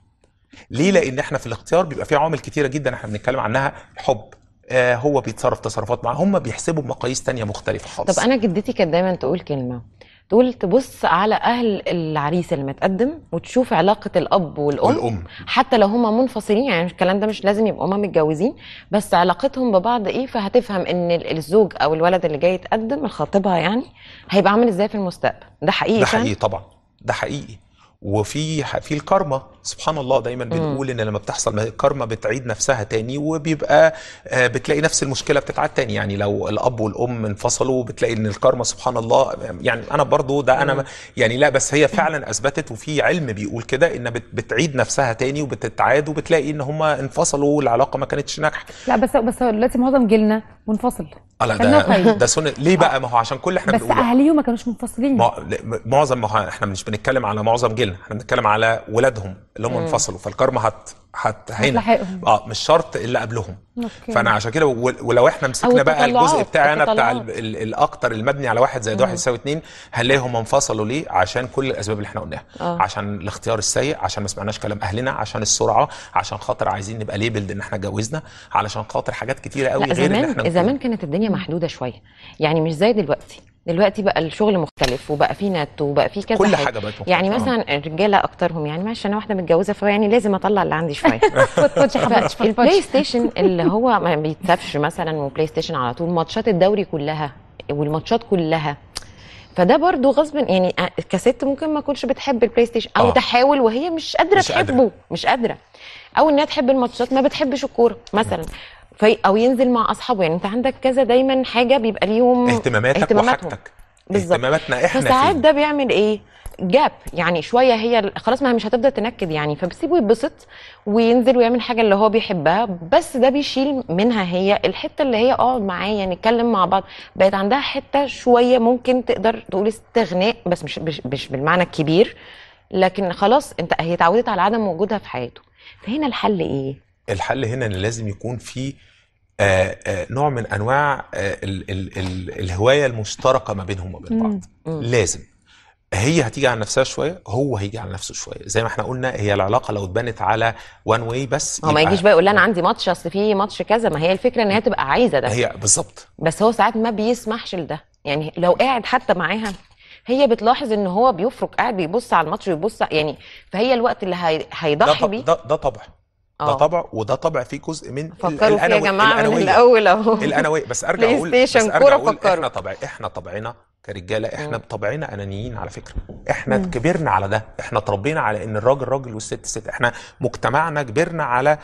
C: ليه؟ لأن إحنا في الاختيار بيبقى في عوامل كتيرة جدا إحنا بنتكلم عنها حب. آه هو بيتصرف تصرفات معاه. هم بيحسبوا بمقاييس تانية مختلفة خالص.
A: طب أنا جدتي كانت دايما تقول كلمة تقول تبص على أهل العريس اللي متقدم وتشوف علاقة الأب والأم,
C: والأم.
A: حتى لو هما منفصلين يعني الكلام ده مش لازم يبقوا هما متجوزين بس علاقتهم ببعض إيه؟ فهتفهم ال- الزوج أو الولد اللي جاي يتقدم الخاطبها يعني هيبقى عامل إزاي في المستقبل. ده حقيقي
C: ده؟ حقيقي طبعا. ده حقيقي. وفي في الكارما. سبحان الله دايما بنقول إن لما بتحصل الكارما بتعيد نفسها تاني وبيبقى آه، بتلاقي نفس المشكلة بتتعاد تاني. يعني لو الأب والأم انفصلوا بتلاقي إن الكارما سبحان الله يعني أنا برضو ده أنا يعني لا بس هي فعلا أثبتت وفي علم بيقول كده إن بت- بتعيد نفسها تاني وبتتعاد وبتلاقي إن هم انفصلوا والعلاقة ما كانتش ناجحة.
D: لا بس بس دلوقتي معظم جيلنا منفصل.
C: آه، لا ده
D: نقي.
C: ده سنة. ليه بقى؟ ما هو عشان كل إحنا
D: بس
C: بنقوله
D: أهاليهم ما كانوش منفصلين.
C: مع- معظم ما هو إحنا مش بنتكلم على معظم جيلنا إحنا بنتكلم على ولادهم. اللي هم انفصلوا فالكارما هت هت هنا. آه مش شرط اللي قبلهم.
D: أوكي.
C: فأنا عشان كده ول- ولو إحنا مسكنا بقى الجزء بتاعي أنا بتاع الأكتر المبني على واحد زائد واحد يساوي اتنين هنلاقي هم انفصلوا ليه؟ عشان كل الأسباب اللي إحنا قلناها.
A: آه.
C: عشان الاختيار السيء عشان ما سمعناش كلام أهلنا عشان السرعة عشان خاطر عايزين نبقى labeled إن إحنا اتجوزنا علشان خاطر حاجات كتيرة قوي غير إن
A: زمان
C: إحنا
A: زمان كانت الدنيا محدودة شوية. يعني مش زي دلوقتي. دلوقتي بقى الشغل مختلف وبقى في نت وبقى في كذا
C: كل
A: حاجة,
C: حاجة بقت مختلفة،
A: يعني
C: آه.
A: مثلا الرجالة أكترهم يعني معلش أنا واحدة متجوزة فيعني لازم أطلع اللي عندي
D: شوية
A: البلاي ستيشن اللي هو ما بيتسابش مثلا وبلاي ستيشن على طول ماتشات الدوري كلها والماتشات كلها فده برضو غصب يعني ك ست ممكن ما تكونش بتحب البلاي ستيشن أو
C: آه.
A: تحاول وهي مش قادرة
C: مش قادرة.
A: تحبه مش قادرة أو انها تحب الماتشات ما بتحبش الكورة مثلا. في أو ينزل مع أصحابه. يعني أنت عندك كذا دايما حاجة بيبقى ليهم
C: اهتماماتك
A: اهتماماتهم.
C: وحاجتك.
A: بالظبط.
C: اهتماماتنا إحنا
A: فساعات ده بيعمل إيه؟ جاب يعني شوية هي خلاص ما هي مش هتفضل تنكد يعني. فبتسيبه يتبسط وينزل ويعمل حاجة اللي هو بيحبها. بس ده بيشيل منها هي الحتة اللي هي اقعد معايا نتكلم مع بعض. بقت عندها حتة شوية ممكن تقدر تقول استغناء بس مش مش, مش بالمعنى الكبير. لكن خلاص انت هي اتعودت على عدم وجودها في حياته. فهنا الحل إيه؟
C: الحل هنا إن لازم يكون في آه، آه، نوع من أنواع آه، ال ال ال الهواية المشتركة ما بينهم وبين بعض. لازم. هي هتيجي على نفسها شوية هو هيجي على نفسه شوية. زي ما إحنا قلنا هي العلاقة لو اتبنت على وان واي بس
A: هو ما يجيش بقى يقول لي أنا عندي ماتش أصل في ماتش كذا. ما هي الفكرة إن هي تبقى عايزة ده.
C: هي بالظبط.
A: بس هو ساعات ما بيسمحش لده. يعني لو قاعد حتى معاها هي بتلاحظ إن هو بيفرك قاعد بيبص على الماتش ويبص يعني فهي الوقت اللي هيضحي بيه.
C: ده, ده طبع. ده
A: آه.
C: طبع وده طبع فيه جزء من
A: فكروا فيها يا جماعة من. الأول أهو.
C: الأنوية. بس أرجع
A: أقول
C: بس
A: أرجع
C: أقول
A: فكروا.
C: إحنا طبع إحنا طبعنا كرجالة إحنا بطبعنا أنانيين على فكرة. إحنا كبرنا على ده. إحنا اتربينا على إن الراجل راجل والست ست. إحنا مجتمعنا كبرنا على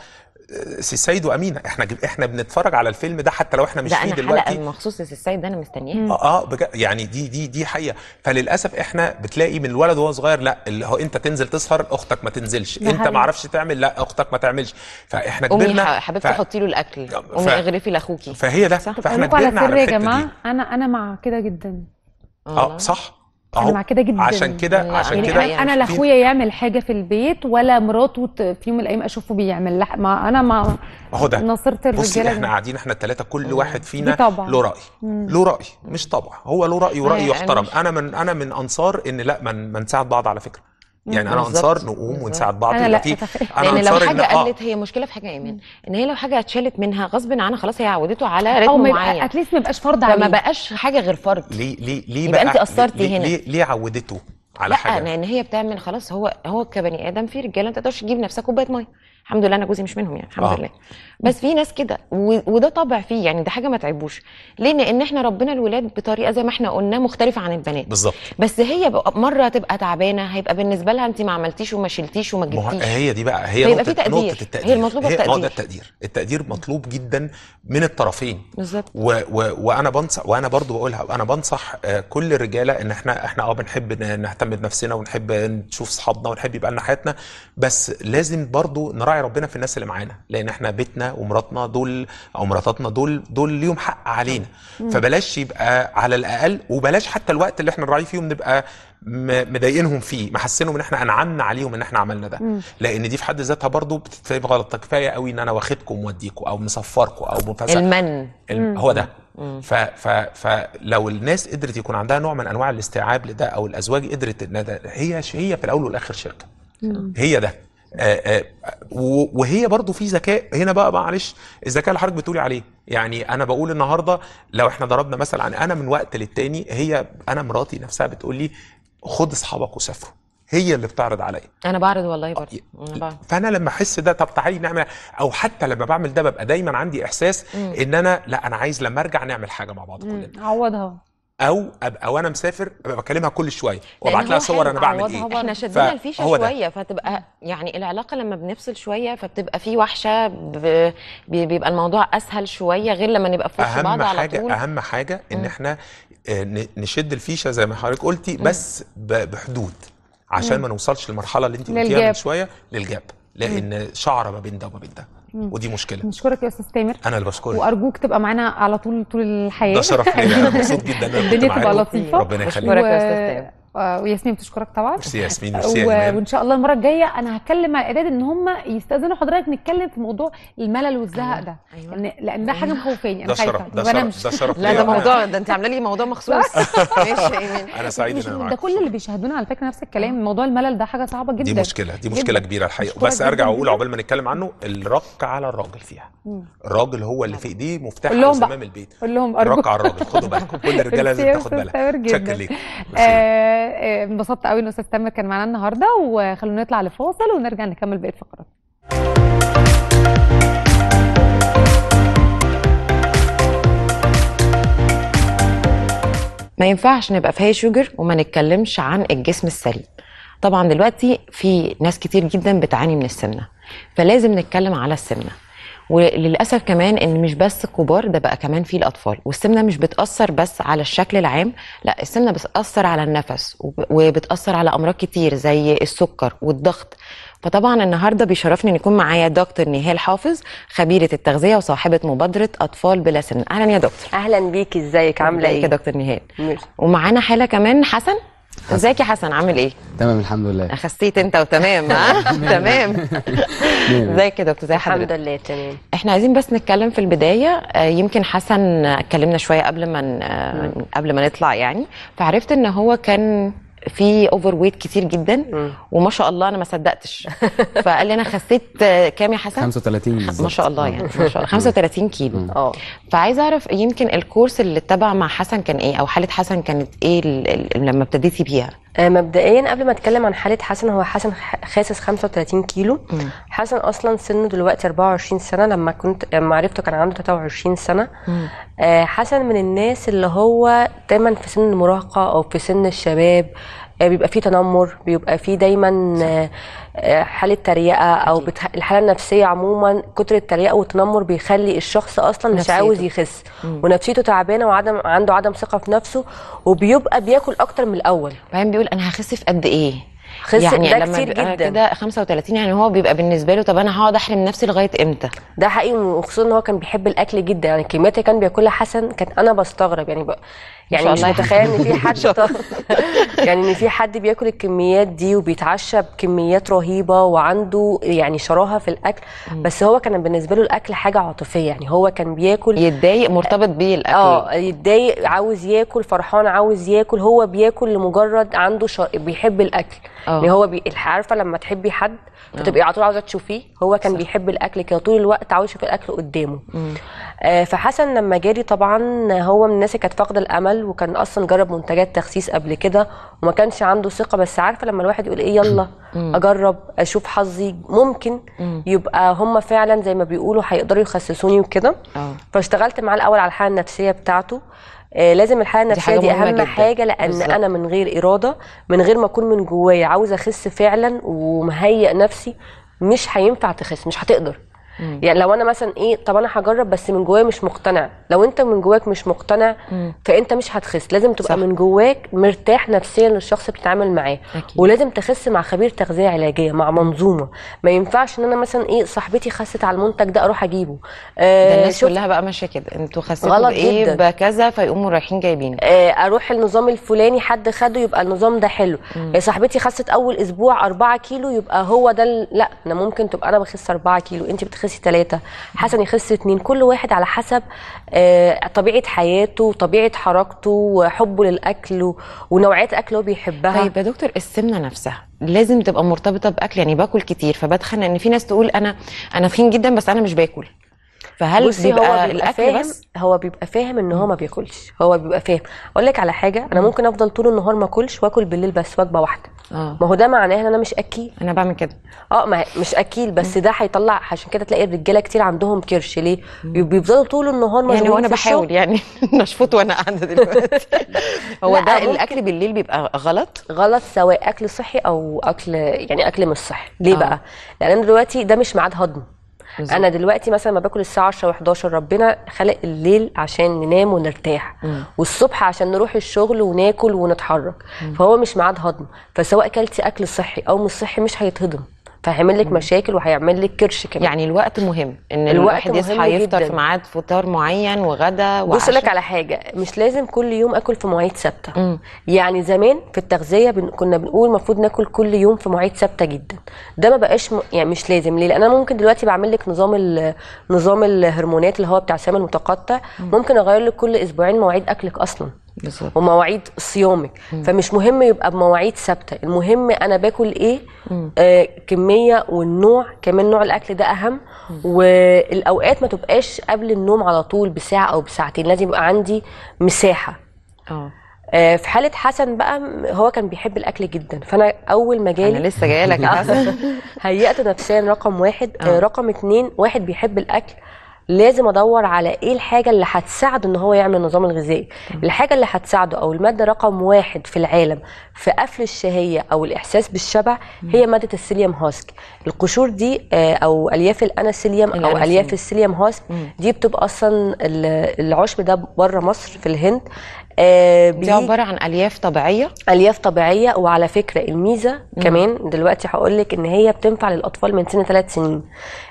C: سي سيد وأمينة. إحنا جب- إحنا بنتفرج على الفيلم ده حتى لو إحنا مش
A: ده
C: فيه
A: أنا
C: دلوقتي.
A: حلقة مخصوص للسيد ده أنا مستنياها.
C: آه آه بجد يعني دي دي دي حقيقة. فللأسف إحنا بتلاقي من الولد وهو صغير لأ اللي هو أنت تنزل تسهر أختك ما تنزلش.
D: أنت.
C: ما عرفش تعمل لأ أختك ما تعملش. فإحنا
A: أمي
C: كبرنا
A: ح- حبيبتي
C: ف-
A: حطي له الأكل.
C: ف-
A: أمي اغرفي لأخوكي.
C: فهي ده.
A: صح؟
D: فإحنا لكم على
C: كبرنا على
D: سر يا
C: الحتة
D: جماعة.
C: دي.
D: أنا أنا مع كده جدا.
C: آه صح.
D: أنا مع كده جدا.
C: عشان كده
A: لا،
C: عشان
A: يعني
C: كده
D: أنا لا اخويا يعمل حاجة في البيت ولا مراته في يوم من الأيام أشوفه بيعمل. لا ما أنا ما
C: أهو ده.
D: نصرت
C: بصي
D: الرجاله
C: إحنا
D: دي.
C: قاعدين إحنا الثلاثه كل واحد فينا. له رأي. له رأي مش طبع. هو له رأي وراي
A: أنا
C: يحترم. أنا من أنا من أنصار إن لا من ما نساعد بعض على فكرة. يعني
A: أنا
C: أنصار نقوم. ونساعد بعض يبقى
D: لا،
C: في. أنا
A: لأن لو
C: أنصار
A: حاجة
C: آه،
A: قلت هي مشكلة في حاجة إيمان إن هي لو حاجة اتشالت منها غصب عنها خلاص هي عودته على
D: أو
A: رتم معين
D: يبقى اتليست ما يبقاش فرض
A: فما
D: عليه
A: بقاش حاجة غير فرض
C: ليه ليه ليه
A: يبقى
C: بقى
A: أنت قصرتي
C: ليه
A: هنا.
C: ليه, ليه عودته على
A: لا
C: حاجة
A: لأن هي بتعمل خلاص هو هو كبني آدم في رجالة ما تقدرش تجيب نفسها كوباية مية الحمد لله أنا جوزي مش منهم يعني الحمد
C: آه.
A: لله. بس في ناس كده وده طبع فيه يعني ده حاجة ما تعيبوش. ليه؟ لأن إحنا ربنا الولاد بطريقة زي ما إحنا قلنا مختلفة عن البنات.
C: بالظبط.
A: بس هي مرة تبقى تعبانة هيبقى بالنسبة لها انت ما عملتيش وما شلتيش وما جبتيش.
C: هي دي بقى هي نقطة
A: في تقدير.
C: نقطة التقدير.
A: هي المطلوبة
C: هي- آه
A: التقدير.
C: ده التقدير. التقدير. مطلوب جدا من الطرفين.
A: بالظبط.
C: و و وأنا بنصح وأنا برضو بقولها أنا بنصح آه، كل الرجالة إن إحنا إحنا آه بنحب نهتم بنفسنا ونحب نشوف أصحابنا ونحب يبقى لنا حياتنا. بس لازم برضو نراعي ربنا في الناس اللي معانا لأن إحنا بيتنا ومراتنا دول أو مراتاتنا دول دول ليهم حق علينا. فبلاش يبقى على الأقل وبلاش حتى الوقت اللي إحنا نراعي فيهم نبقى مضايقينهم فيه محسنهم إن إحنا أنعمنا عليهم إن إحنا عملنا ده. لأن دي في حد ذاتها برضو بتتفهم غلط كفاية قوي إن أنا واخدكم وموديكم أو مسفركم أو مفسح
A: المن.
C: الم- هو ده. ف ف فلو الناس قدرت يكون عندها نوع من أنواع الاستيعاب لده أو الأزواج قدرت إن ده هي هي في الأول والآخر شركة. هي ده. وهي برضو في ذكاء. هنا بقى معلش الذكاء اللي حضرتك بتقولي عليه. يعني أنا بقول النهارده لو إحنا ضربنا مثلا عن أنا من وقت للتاني هي أنا مراتي نفسها بتقول لي خد أصحابك وسافروا. هي اللي بتعرض عليا.
A: أنا بعرض والله برضه بعرض.
C: فأنا لما أحس ده طب تعالي نعمل أو حتى لما بعمل ده ببقى دايما عندي إحساس إن أنا لا أنا عايز لما أرجع نعمل حاجة مع بعض كلنا.
D: عوضها.
C: أو ابقى وأنا مسافر أبقى بكلمها كل
A: شوية
C: وأبعت لها صور أنا بعمل
D: إيه.
A: إحنا شدينا
C: الفيشة.
A: شوية فتبقى يعني العلاقة لما بنفصل شوية فبتبقى في وحشة بيبقى الموضوع أسهل شوية غير لما نبقى في
C: اهم
A: بعض على طول.
C: أهم حاجة إن إحنا آه، نشد الفيشة زي ما حضرتك قلتي بس بحدود عشان ما نوصلش للمرحله اللي انت قلتيها من. شوية للجاب لأن شعره ما بين ده وما بين ده. ودي مشكلة.
D: نشكرك يا أستاذ تامر.
C: أنا اللي بشكرك.
D: وأرجوك تبقى معانا على طول طول الحياة.
C: ده شرف ليا. أنا مبسوط جدا إن أنا كنت معاكم.
D: لطيفة.
C: ربنا يخليك.
A: بشكرك يا أستاذ تامر.
D: وياسمين بتشكرك طبعا.
C: ميرسي يا ياسمين ميرسي يا
D: و... وإن شاء الله المرة الجاية أنا هتكلم مع الاعداد إن هم يستأذنوا حضرتك نتكلم في موضوع الملل والزهق ده.
A: أيوة.
D: لأن لأن ده حاجة مخوفاني أنا
C: ده
D: خايفة.
C: شرف ده
D: ما
C: شرف
D: بنامش.
C: ده شرف
A: لا ده موضوع ده أنت عاملة لي موضوع مخصوص. ماشي
C: أنا سعيد إن أنا
D: ده
C: معاكم.
D: كل اللي بيشاهدونا على فكرة نفس الكلام. موضوع الملل ده حاجة صعبة جدا.
C: دي مشكلة دي مشكلة
D: جداً.
C: كبيرة
D: الحقيقة.
C: بس
D: أرجع
C: واقول. عقبال ما نتكلم عنه الرق على الراجل فيها. الراجل هو اللي في إيديه مفتاح. زمام البيت.
D: قول لهم. ارجوك
C: الرق على الراجل. خدوا بالكم كل الرجالة لازم تاخد بالها. شكرا. ليك.
D: آه،. آه، انبسطت قوي إن أستاذ تامر كان معانا النهارده وخلونا نطلع لفاصل ونرجع نكمل بقية فقرات.
A: ما ينفعش نبقى في هاي شوجر وما نتكلمش عن الجسم السليم. طبعا دلوقتي في ناس كتير جدا بتعاني من السمنة فلازم نتكلم على السمنة. وللأسف كمان إن مش بس الكبار ده بقى كمان في الأطفال. والسمنة مش بتأثر بس على الشكل العام لا السمنة بتأثر على النفس وب- وبتأثر على أمراض كتير زي السكر والضغط. فطبعا النهارده بيشرفني إن يكون معايا دكتور نهال حافظ خبيرة التغذية وصاحبة مبادرة أطفال بلا سمنة. أهلا يا دكتور.
E: أهلا بيكي إزيك؟ عاملة
A: ازيك يا
E: إيه؟
A: دكتور نهال. ومعانا حالة كمان حسن؟ ازيك يا حسن؟ عامل إيه؟
F: تمام الحمد لله.
A: خسيت انت وتمام ها؟ تمام. ازيك يا دكتور؟ زي
E: الحمد
A: حضرتك
E: لله تمام.
A: إحنا عايزين بس نتكلم في البداية. آه، يمكن حسن اتكلمنا شوية قبل ما آه، قبل ما نطلع يعني. فعرفت ان هو كان في overweight كتير جدا وما شاء الله أنا ما صدقتش. فقال لي أنا خسيت آه، كام يا حسن؟
F: 35 بالظبط
A: ما شاء الله يعني ما شاء الله. 35 كيلو.
E: آه.
A: فعايزة أعرف يمكن ال course اللي اتبع مع حسن كان إيه أو حالة حسن كانت إيه ال- ال- لما ابتديتي بيها؟
E: مبدئيا قبل ما أتكلم عن حالة حسن هو حسن خاسس 35 كيلو. حسن أصلا سنه دلوقتي 24 سنة لما كنت لما عرفته كان عنده 23 سنة. آه، حسن من الناس اللي هو دايما في سن المراهقة أو في سن الشباب آه، بيبقى فيه تنمر بيبقى فيه دايما آه، آه، حالة تريقة أو بتح... الحالة النفسية عموما كتر التريقة والتنمر بيخلي الشخص أصلا مش
A: نفسيته.
E: عاوز يخس. ونفسيته تعبانة وعدم عنده عدم ثقة في نفسه وبيبقى بياكل أكتر من الأول.
A: بعدين بيقول أنا هخس في قد إيه؟
E: خس
A: يعني
E: ده كتير جدا.
A: كده 35 يعني هو بيبقى بالنسبة له طب أنا هقعد احرم نفسي لغاية إمتى؟
E: ده حقيقي وخصوصا إن هو كان بيحب الأكل جدا. يعني الكميات اللي كان بياكلها حسن كانت أنا بستغرب. يعني بقى يعني مش متخيل إن في حد. يعني إن في حد بياكل الكميات دي وبيتعشى بكميات رهيبة وعنده يعني شراهة في الأكل. بس هو كان بالنسبة له الأكل حاجة عاطفية. يعني هو كان بياكل
A: يتضايق مرتبط بيه الأكل.
E: آه يتضايق عاوز ياكل فرحان عاوز ياكل. هو بياكل لمجرد عنده. بيحب الأكل.
A: آه.
E: يعني هو بي... عارفة لما تحبي حد فتبقي على طول عاوزة تشوفيه هو كان بيحب الأكل كده طول الوقت عاوز يشوف الأكل قدامه. آه فحسن لما جالي طبعا هو من الناس اللي كانت فاقدة الأمل وكان أصلا جرب منتجات تخسيس قبل كده وما كانش عنده ثقة بس عارفة لما الواحد يقول إيه يلا أجرب أشوف حظي ممكن يبقى هم فعلا زي ما بيقولوا هيقدروا يخسسوني وكده.
A: آه.
E: فاشتغلت معاه الأول على الحالة النفسية بتاعته. آه، لازم الحاله
A: النفسية
E: دي,
A: مهمة
E: أهم
A: جدا.
E: حاجة لأن
A: بالظبط.
E: أنا من غير إرادة من غير ما أكون من جوايا عاوزة أخس فعلا ومهيئ نفسي مش هينفع تخس مش هتقدر يعني لو أنا مثلا إيه طب أنا هجرب بس من جوايا مش مقتنع. لو أنت من جواك مش مقتنع فأنت مش هتخس. لازم تبقى
A: صح.
E: من جواك مرتاح نفسيا للشخص اللي بتتعامل معاه.
A: أكيد.
E: ولازم تخس مع خبير تغذية علاجية مع منظومة. ما ينفعش إن أنا مثلا إيه صاحبتي خست على المنتج ده أروح أجيبه. آه
A: ده الناس كلها بقى ماشيه كده أنتوا خسيتوا
E: بإيه.
A: بكذا فيقوموا رايحين جايبينه.
E: آه، أروح النظام الفلاني حد خده يبقى النظام ده حلو. آه، صاحبتي خست أول أسبوع 4 كيلو يبقى هو ده لأ أنا ممكن تبقى أنا بخس 4 كيلو. انت بتخسي 3 حسن يخس 2 كل واحد على حسب آه، طبيعة حياته طبيعة حركته وحبه للأكل و- ونوعية الاكل اللي هو بيحبها.
A: طيب يا دكتور السمنة نفسها لازم تبقى مرتبطة بأكل. يعني باكل كتير فبتخن إن في ناس تقول أنا أنا تخين جدا بس أنا مش باكل. فهل
E: بصي
A: بيبقى,
E: هو بيبقى الأكل
A: بس؟
E: هو بيبقى فاهم إن هو ما بياكلش. هو بيبقى فاهم. أقول لك على حاجة أنا ممكن أفضل طول النهار ما أكلش وآكل بالليل بس وجبة واحدة.
A: آه.
E: ما هو ده معناه إن أنا مش أكيل.
A: أنا بعمل كده.
E: آه ما مش أكيل بس ده هيطلع عشان كده تلاقي الرجالة كتير عندهم كرش. ليه؟ بيفضلوا طول النهار
A: يعني
E: مشغولين
A: وأنا
E: في
A: بحاول. يعني نشفط وأنا قاعدة دلوقتي. هو ده. الأكل بالليل بيبقى غلط؟
E: غلط سواء أكل صحي أو أكل يعني أكل مش صحي. ليه
A: آه.
E: بقى؟ لأن دلوقتي ده مش ميعاد هضم.
A: بالظبط.
E: أنا دلوقتي مثلا ما باكل الساعة 10 و11 ربنا خلق الليل عشان ننام ونرتاح والصبح عشان نروح الشغل وناكل ونتحرك. فهو مش ميعاد هضم. فسواء كلتي أكل صحي أو مش صحي مش هيتهضم. فهيعمل لك مشاكل وهيعمل لك كرش كمان.
A: يعني الوقت مهم. إن
E: الوقت
A: الواحد يصحى يفطر. في ميعاد فطار معين وغدا
E: بص
A: وعشاء.
E: لك على حاجة مش لازم كل يوم آكل في مواعيد ثابتة. يعني زمان في التغذية بن... كنا بنقول المفروض ناكل كل يوم في مواعيد ثابتة جدا. ده ما بقاش م... يعني مش لازم. ليه؟ لأن أنا ممكن دلوقتي بعمل لك نظام ال... نظام الهرمونات اللي هو بتاع الصيام المتقطع. ممكن أغير لك كل أسبوعين مواعيد أكلك أصلا.
A: بالظبط.
E: ومواعيد صيامك فمش مهم يبقى بمواعيد ثابتة. المهم أنا باكل إيه؟ آه كمية والنوع. كمان نوع الأكل ده أهم. والأوقات ما تبقاش قبل النوم على طول بساعة أو بساعتين. لازم يبقى عندي مساحة.
A: آه.
E: آه في حالة حسن بقى هو كان بيحب الأكل جدا. فأنا أول ما
A: أنا
E: جالي
A: لسه جاية لك يا حسن.
E: هيأت نفسيا رقم واحد.
A: آه.
E: آه. رقم اتنين واحد بيحب الأكل لازم ادور على إيه الحاجة اللي هتساعده ان هو يعمل النظام الغذائي. الحاجة اللي هتساعده أو المادة رقم واحد في العالم في قفل الشهية أو الاحساس بالشبع هي مادة السيليوم هاسك. القشور دي آه، أو الياف الاناسيليوم
A: أو.
E: الياف السيليوم هاسك دي بتبقى أصلا ال- العشب ده بره مصر في الهند. آه،
A: دي عبارة عن ألياف طبيعية.
E: ألياف طبيعية وعلى فكرة الميزة كمان دلوقتي هقول لك إن هي بتنفع للأطفال من سن ثلاث سنين.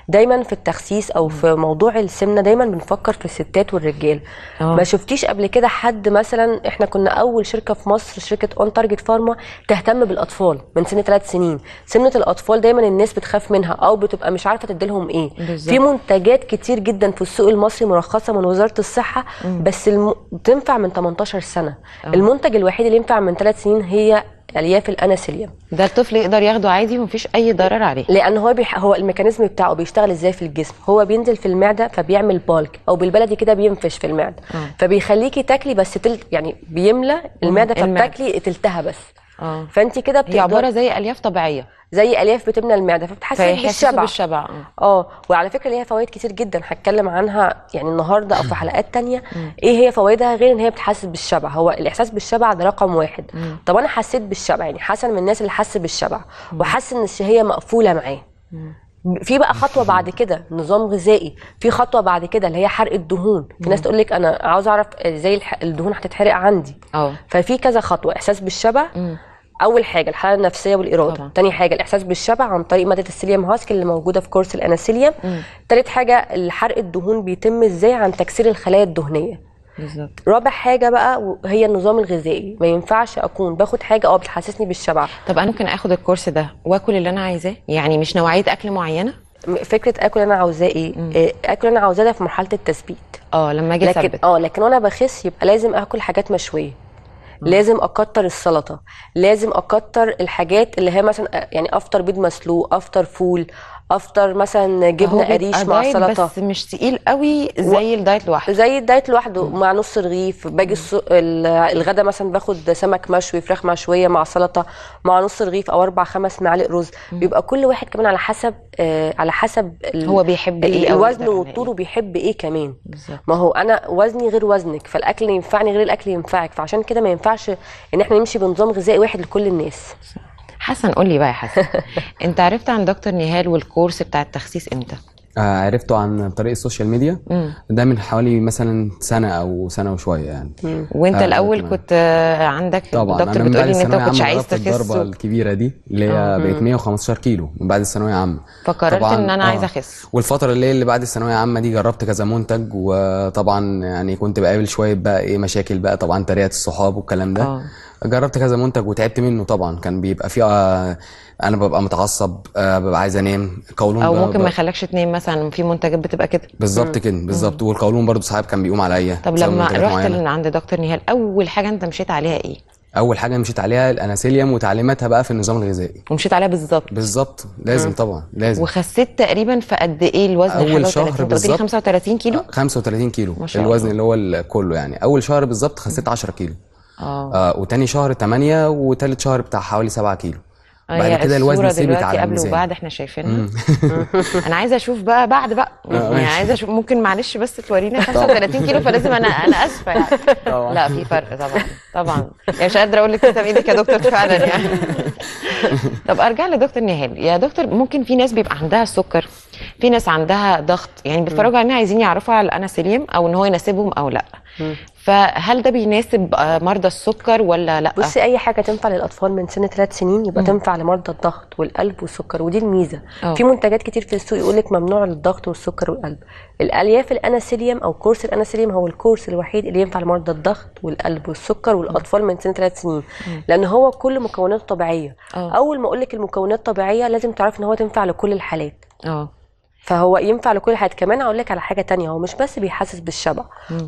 E: دايما في التخسيس أو في موضوع السمنة دايما بنفكر في الستات والرجال.
A: آه.
E: ما شفتيش قبل كده حد مثلا إحنا كنا أول شركة في مصر شركة On Target Pharma تهتم بالأطفال من سن ثلاث سنين. سمنه الأطفال دايما الناس بتخاف منها أو بتبقى مش عارفة تديلهم إيه.
A: بالظبط.
E: في منتجات كتير جدا في السوق المصري مرخصه من وزارة الصحة بس الم... بتنفع من 18 سنة. المنتج الوحيد اللي ينفع من ثلاث سنين هي الياف الأناسيليوم.
A: ده الطفل يقدر ياخده عادي ومفيش أي ضرر عليه.
E: لأن هو بيح... هو ال mechanism بتاعه بيشتغل إزاي في الجسم؟ هو بينزل في المعدة فبيعمل bulk أو بالبلدي كده بينفش في المعدة.
A: آه.
E: فبيخليكي تاكلي بس تلت يعني بيملى
A: المعدة.
E: فبتاكلي تلتها بس.
A: آه.
E: فانت كده
A: هي
E: بتقدر
A: عبارة زي ألياف طبيعية.
E: زي ألياف بتملى المعدة
A: فيحسسوا
E: بالشبع.
A: بالشبع. آه.
E: آه. وعلى فكرة ليها فوائد كتير جدا هتكلم عنها يعني النهارده أو في حلقات تانية. إيه هي فوائدها غير إن هي بتحسس بالشبع؟ هو الإحساس بالشبع ده رقم واحد. طب أنا حسيت بالشبع يعني حسن من الناس اللي حس بالشبع وحس إن الشهية مقفولة معاه. في بقى خطوة بعد كده نظام غذائي. في خطوة بعد كده اللي هي حرق الدهون. في ناس تقول لك أنا عاوز أعرف إزاي الدهون هتتحرق عندي.
A: آه
E: ففي كذا خطوة إحساس بالشبع. أول حاجة الحالة النفسية والإرادة.
A: طبعا.
E: تاني حاجة الإحساس بالشبع عن طريق مادة السيليوم هاسك اللي موجودة في كورس الاناسيليوم تالت حاجة حرق الدهون بيتم إزاي عن تكسير الخلايا الدهنية.
A: بالظبط.
E: رابع حاجة بقى هي النظام الغذائي. ما ينفعش أكون باخد حاجة آه بتحسسني بالشبع.
A: طب أنا ممكن آخد الكورس ده وآكل اللي أنا عايزاه؟ يعني مش نوعية أكل
E: معينة؟ فكرة آكل أنا عاوزاه إيه؟ إيه، آكل أنا عاوزاه ده في مرحلة التثبيت.
A: آه لما أجي
E: لكن آه لكن وأنا بخس يبقى لازم آكل حاجات مشوية. لازم أكتر السلطة. لازم أكتر الحاجات اللي هي مثلا يعني أفطر بيض مسلوق أفطر فول أفطر مثلا
A: جبنة
E: قريش مع سلطة.
A: بس مش تقيل قوي زي ال diet لوحده.
E: زي ال diet لوحده مع نص رغيف باجي الص- ال- الغدا مثلا باخد سمك مشوي فراخ مشوية مع سلطة مع نص رغيف أو أربع خمس معالق رز. بيبقى كل واحد كمان على حسب آه على حسب ال-
A: هو بيحب إيه أو
E: الوزن
A: على
E: والطول
A: إيه.
E: وبيحب إيه كمان.
A: بالظبط.
E: ما هو أنا وزني غير وزنك فالأكل ينفعني غير الأكل ينفعك فعشان كده ما ينفعش إن إحنا نمشي بنظام غذائي واحد لكل الناس.
A: حسن قول لي بقى يا حسن. انت عرفت عن دكتور نهال وال course بتاع التخسيس
F: إمتى؟ عرفته عن طريق ال social media. ده من حوالي مثلا سنة أو سنة وشوية يعني.
A: وانت
F: آه،
A: اول
F: تمام.
A: كنت آه، عندك
F: طبعا.
A: دكتور
F: أنا من بعد
A: بتقولي إن
F: أنت
A: ما كنتش عايز تخس
F: الضربه
A: و-
F: الكبيرة دي اللي هي بقيت 115 كيلو من بعد الثانوية عامة.
A: فقررت
F: طبعاً،
A: إن أنا
F: آه.
A: عايزه أخس.
F: والفترة اللي اللي بعد الثانوية عامة دي جربت كذا منتج وطبعا يعني كنت بقابل شوية بقى إيه مشاكل بقى طبعا تريقة الصحاب والكلام ده.
A: آه.
F: جربت كذا منتج وتعبت منه طبعا. كان بيبقى فيه آه، أنا ببقى متعصب آه، ببقى عايز انام. قولون أو
A: ممكن
F: ب-
A: ما يخليكش تنام مثلا في منتجات بتبقى كده.
F: بالظبط كده بالظبط. والقولون برضو ساعات كان بيقوم عليا
A: طب لما رحت عند دكتور نهال أول حاجة أنت مشيت عليها إيه؟
F: أول حاجة مشيت عليها الأناسيليوم وتعليماتها بقى في النظام الغذائي.
A: ومشيت عليها بالظبط.
F: بالظبط. لازم طبعا لازم.
A: وخسيت تقريبا في قد إيه الوزن؟
F: أول
A: حاجة
F: شهر
A: و30 انت قلت لي
F: بالظبط.
A: 35 كيلو
F: 35 كيلو
A: ما شاء
F: الوزن
A: الله.
F: اللي هو كله يعني. أول شهر بالظبط خسيت 10 كيلو.
A: آه.
F: آه وتاني شهر 8 وتالت شهر بتاع حوالي 7 كيلو. بعد كده الوزن
A: دلوقتي
F: على
A: قبل
F: الميزان.
A: وبعد إحنا شايفينها. أنا عايزة أشوف بقى بعد بقى. يعني
F: ماشي.
A: عايزة أشوف ممكن معلش بس تورينا 35 كيلو فلازم أنا أنا آسفة يعني. لا في فرق طبعا. طبعا. يعني مش قادرة أقول لك تسلم إيدك يا دكتور فعلا يعني. طب أرجع لدكتور نهال. يا دكتور ممكن في ناس بيبقى عندها السكر في ناس عندها ضغط. يعني بيتفرجوا علينا عايزين يعرفوا على الاناسيليوم أو إن هو يناسبهم أو لأ. فهل ده بيناسب آه، مرضى السكر ولا لأ؟
E: بصي أي حاجة تنفع للأطفال من سن ثلاث سنين يبقى تنفع لمرضى الضغط والقلب والسكر ودي الميزة.
A: أه.
E: في منتجات كتير في السوق يقول لك ممنوع للضغط والسكر والقلب. الألياف الأناسيليوم أو كورس الأناسيليوم هو الكورس الوحيد اللي ينفع لمرضى الضغط والقلب والسكر والأطفال من سن ثلاث سنين لأن هو كل مكوناته طبيعية.
A: أه.
E: أول ما أقول لك المكونات طبيعية لازم تعرفي إن هو تنفع لكل الحالات.
A: آه
E: فهو ينفع لكل الحالات كمان أقول لك على حاجة تانية هو مش بس بيحسس بالشبع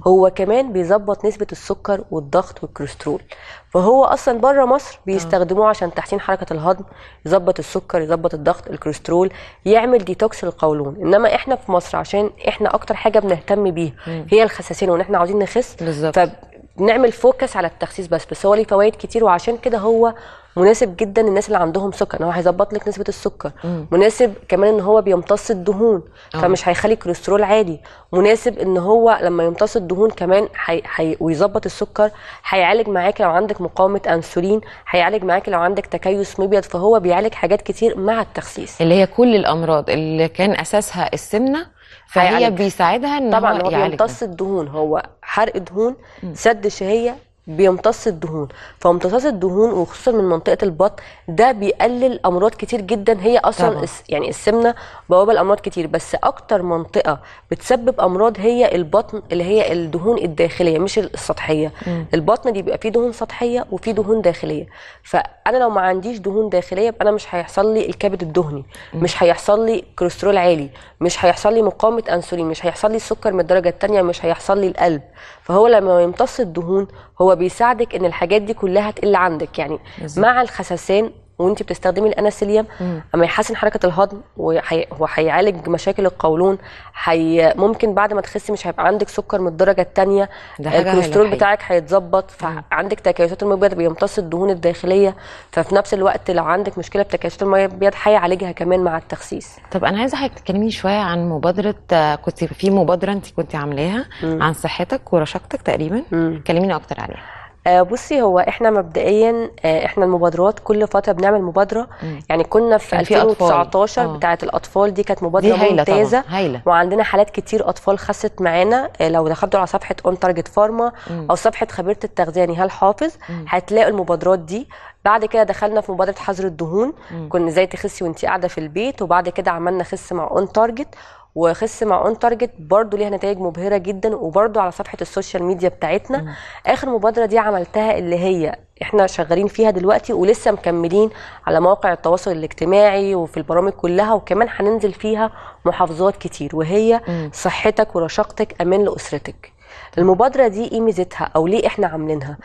E: هو كمان بيظبط نسبة السكر والضغط والكوليسترول. فهو أصلا بره مصر بيستخدموه عشان تحسين حركة الهضم يظبط السكر يظبط الضغط الكوليسترول يعمل ديتوكس للقولون. إنما إحنا في مصر عشان إحنا أكتر حاجة بنهتم بيها هي الخساسين وإن إحنا عاوزين نخس
A: بالظبط.
E: فبنعمل focus على التخسيس بس بس هو ليه فوائد كتير وعشان كده هو مناسب جدا للناس اللي عندهم سكر. ان هو هيظبط لك نسبة السكر. مناسب كمان إن هو بيمتص الدهون فمش هيخلي الكوليسترول عالي. مناسب إن هو لما يمتص الدهون كمان حي... حي... ويظبط السكر هيعالج معاك لو عندك مقاومة انسولين هيعالج معاك لو عندك تكيس مبيض فهو بيعالج حاجات كتير مع التخسيس.
A: اللي هي كل الأمراض اللي كان أساسها السمنة فهي. بيساعدها إن
E: طبعا
A: هو
E: هو بيمتص الدهون. هو حرق دهون سد شهية بيمتص الدهون. فامتصاص الدهون وخصوصا من منطقة البطن ده بيقلل أمراض كتير جدا. هي أصلا
A: طبعا.
E: يعني السمنة بوابة لأمراض كتير. بس أكتر منطقة بتسبب أمراض هي البطن اللي هي الدهون الداخلية مش السطحية. البطن دي بيبقى فيه دهون سطحية وفيه دهون داخلية. فأنا لو ما عنديش دهون داخلية يبقى أنا مش هيحصل لي الكبد الدهني. مش هيحصل لي كوليسترول عالي. مش هيحصل لي مقاومة انسولين. مش هيحصل لي السكر من الدرجة الثانية مش هيحصل لي القلب. فهو لما يمتص الدهون هو بيساعدك إن الحاجات دي كلها تقل عندك. يعني مع الخسسان وانت بتستخدمي الأناسيليوم أما يحسن حركة الهضم وحي... هو هيعالج مشاكل القولون حي... ممكن بعد ما تخسي مش هيبقى عندك سكر من
A: الدرجة الثانية
E: الكوليسترول بتاعك هيتظبط فعندك تكيسات المبيض بيمتص الدهون الداخلية ففي نفس الوقت لو عندك مشكلة في تكيسات المبيض هيعالجها كمان مع التخسيس.
A: طب أنا عايزة حضرتك تكلميني شوية عن مبادرة كنت في مبادرة انت كنت عاملاها عن صحتك ورشاقتك تقريبا. كلميني أكتر عليها.
E: بصي هو إحنا مبدئيا آه، إحنا المبادرات كل فترة بنعمل مبادرة. يعني كنا في
A: كان في أطفال.
E: 2019
A: آه.
E: بتاعة الأطفال دي كانت مبادرة
A: دي هايلة طبعاً،
E: ممتازة.
A: هايلة.
E: وعندنا حالات كتير أطفال خست معانا آه، لو دخلتوا على صفحة On Target Pharma أو صفحة خبيرة التغذية نهال حافظ؟ هتلاقوا المبادرات دي. بعد كده دخلنا في مبادرة حظر الدهون. كنا إزاي تخسي وانت قاعدة في البيت وبعد كده عملنا خس مع On Target وخس مع On Target برضو ليها نتائج مبهرة جدا وبرضو على صفحة ال social media بتاعتنا. آخر مبادرة دي عملتها اللي هي إحنا شغالين فيها دلوقتي ولسه مكملين على مواقع التواصل الاجتماعي وفي البرامج كلها وكمان هننزل فيها محافظات كتير وهي صحتك ورشاقتك أمان لأسرتك. المبادرة دي إيه ميزتها أو ليه إحنا عاملينها؟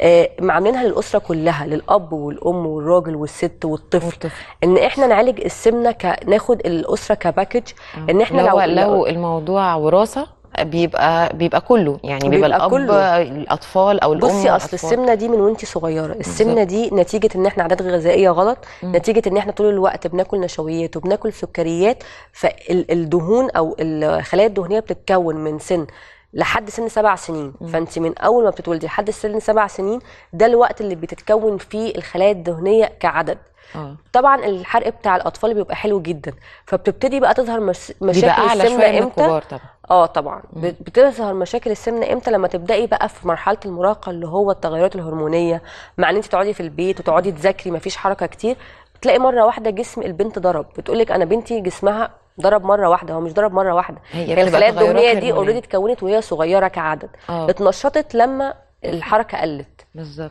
E: آه عاملينها للأسرة كلها للأب والأم والراجل والست والطفل
A: والطفل.
E: إن إحنا نعالج السمنة ك... ناخد الأسرة كباكج إن إحنا
A: لو
E: لو
A: لو الموضوع وراثة بيبقى بيبقى كله يعني بيبقى,
E: بيبقى
A: الأب
E: كله.
A: الأطفال أو الأم
E: بصي
A: أصل.
E: السمنة دي من وانت صغيرة السمنة دي نتيجة إن إحنا عادات غذائية غلط نتيجة إن إحنا طول الوقت بناكل نشويات وبناكل سكريات فالدهون أو الخلايا الدهنية بتتكون من سن لحد سن سبع سنين. فانت من أول ما بتتولدي لحد سن سبع سنين ده الوقت اللي بتتكون فيه الخلايا الدهنية كعدد.
A: آه.
E: طبعا الحرق بتاع الأطفال بيبقى حلو جدا. فبتبتدي بقى تظهر مش... مشاكل السمنة
A: إمتى؟ طبعا.
E: آه طبعا. بت- بتظهر مشاكل السمنة إمتى؟ لما تبدأي بقى في مرحلة المراهقة اللي هو التغيرات الهرمونية مع إن أنت تقعدي في البيت وتقعدي تذاكري مفيش حركة كتير. بتلاقي مرة واحدة جسم البنت ضرب. بتقولك أنا بنتي جسمها ضرب مرة واحدة هو مش ضرب مرة واحدة.
A: هي
E: الخلايا الدهنيه دي. already اتكونت وهي صغيرة كعدد.
A: آه.
E: اتنشطت لما الحركة قلت.
A: بالظبط.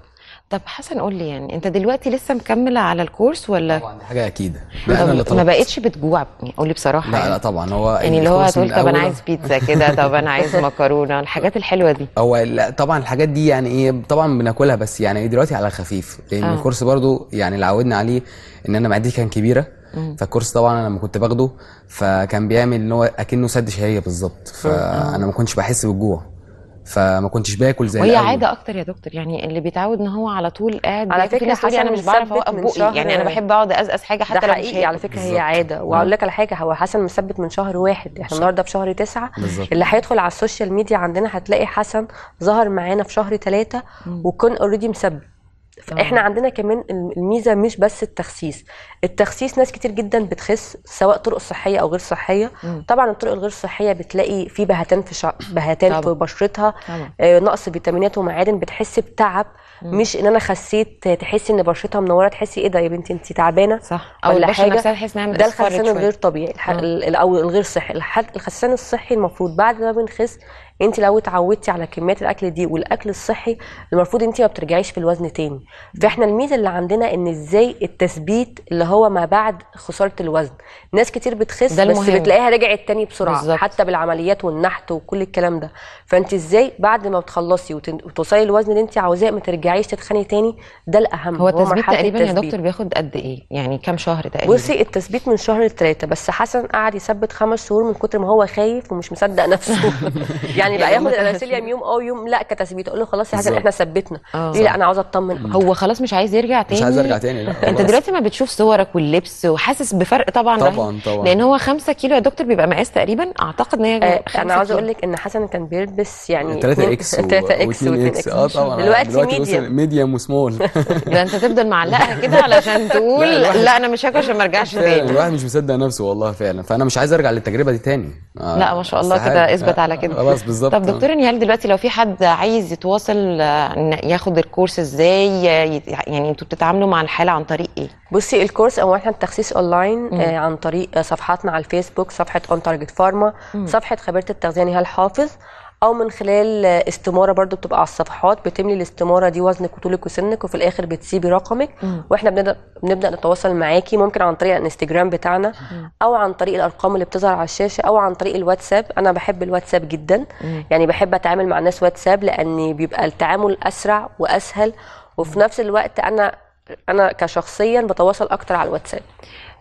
A: طب حسن قول لي يعني انت دلوقتي لسه مكمله على الكورس ولا؟
F: طبعا دي حاجة
A: أكيدة. ما بقتش بتجوع؟ يعني قول لي بصراحة
F: لا
A: يعني.
F: لا طبعا هو
A: يعني اللي هو هتقول طب
F: أنا
A: عايز بيتزا كده طب أنا عايز مكرونة الحاجات الحلوة دي.
F: هو لا طبعا الحاجات دي يعني إيه طبعا بناكلها بس يعني دلوقتي على خفيف لأن
A: آه.
F: الكورس برضو يعني اللي عودنا عليه إن أنا معدتي كان كبيرة. فالكورس طبعا أنا لما كنت باخده فكان بيعمل إن هو أكنه سد شهية بالظبط. فأنا ما كنتش بحس بالجوع. فما كنتش باكل زي
A: وهي
F: الأول.
A: عادة أكتر يا دكتور يعني اللي بيتعود إن هو على طول قاعد
E: على
A: ناس تقول لي
E: أنا
A: مش بعرف اوقف بقي يعني أنا بحب أقعد أزقز حاجة حتى
E: ده
A: لو
E: حقيقي على. فكرة هي
F: بالظبط.
E: عادة. وأقول لك على حاجة هو حسن مثبت من شهر واحد. إحنا النهارده في شهر تسعة.
F: بالظبط.
E: اللي هيدخل على ال social media عندنا هتلاقي حسن ظهر معانا في شهر ثلاثة وكان already مثبت إحنا عندنا كمان الميزة مش بس التخسيس. التخسيس ناس كتير جدا بتخس سواء طرق صحية أو غير صحية. طبعا الطرق الغير صحية بتلاقي في بهتان في شع... بهتان
A: طبعا.
E: في بشرتها.
A: طبعا.
E: آه، نقص فيتامينات ومعادن بتحس بتعب. مش إن أنا خسيت تحسي إن بشرتها منورة تحسي إيه ده يا بنتي انت تعبانة؟
A: صح. أو
E: ولا حاجة.
A: نفسها تحس إنها
E: ده
A: شوية.
E: الغير طبيعي الح...
A: آه.
E: أو الغير صحي. الح... الخسسان الصحي المفروض بعد ما بنخس انت لو اتعودتي على كميات الأكل دي والأكل الصحي المفروض انت ما بترجعيش في الوزن تاني. فاحنا الميزة اللي عندنا إن إزاي التثبيت اللي هو ما بعد خسارة الوزن. ناس كتير بتخس
A: ده
E: بس. بتلاقيها رجعت تاني بسرعة
A: بالظبط.
E: حتى بالعمليات والنحت وكل الكلام ده. فانت إزاي بعد ما بتخلصي وتوصلي الوزن اللي انت عاوزاه ما ترجعيش تتخني تاني؟ ده الأهم.
A: هو التثبيت تقريبا يا
E: التثبيت.
A: دكتور بياخد قد إيه؟ يعني كام شهر تقريبا؟
E: بصي التثبيت من شهر لثلاثة بس حسن قعد يثبت خمس شهور من كتر ما هو خايف ومش مصدق نفسه. يعني بقى ياخد الانسوليوم يوم أو يوم لا كتثبيت أقول له خلاص يا حسن
F: بالظبط.
E: إحنا ثبتنا.
A: آه.
E: ليه لا أنا عاوزه اطمن.
A: هو خلاص مش عايز يرجع تاني
F: مش عايز ارجع تاني لا
A: انت. دلوقتي ما بتشوف صورك واللبس وحاسس بفرق طبعا
F: طبعاً،. طبعاً.
A: لأن هو 5 كيلو يا دكتور بيبقى مقاس تقريبا أعتقد إن هي
E: آه أنا
A: كيلو.
E: أقول لك إن حسن كان بيلبس يعني
F: 3 إكس
E: 3 إكس و2 إكس.
F: آه طبعا.
E: دلوقتي ميديم
F: ميديم وسمول
A: ده أنت تفضل معلقها كده علشان تقول.
F: لا،
A: أنا مش هاكل عشان ما ارجعش تاني.
F: الواحد مش مصدق نفسه والله فعلا. فأنا مش عايز أرجع للتجربة دي تاني. آه،
A: لا ما شاء الله. كده اثبت على كده.
F: خلاص بالظبط.
A: طب دكتور نهال دلوقتي لو في حد عايز يتواصل آه، ياخد الكورس إزاي؟ يعني أنتوا بتتعاملوا مع الحالة عن طريق إيه؟
E: بصي الكورس هو إحنا التخسيس أونلاين آه عن طريق صفحاتنا على الفيسبوك صفحة On Target Pharma صفحة خبيرة التغذية نهال حافظ. أو من خلال استمارة برضو بتبقى على الصفحات بتملي الاستمارة دي وزنك وطولك وسنك وفي الآخر بتسيبي رقمك وإحنا بنبدا بنبدأ نتواصل معاكي ممكن عن طريق الإنستجرام بتاعنا أو عن طريق الأرقام اللي بتظهر على الشاشة أو عن طريق الواتساب. أنا بحب الواتساب جدا. يعني بحب أتعامل مع الناس واتساب لأن بيبقى التعامل أسرع وأسهل وفي نفس الوقت أنا أنا كشخصيا بتواصل أكتر على الواتساب.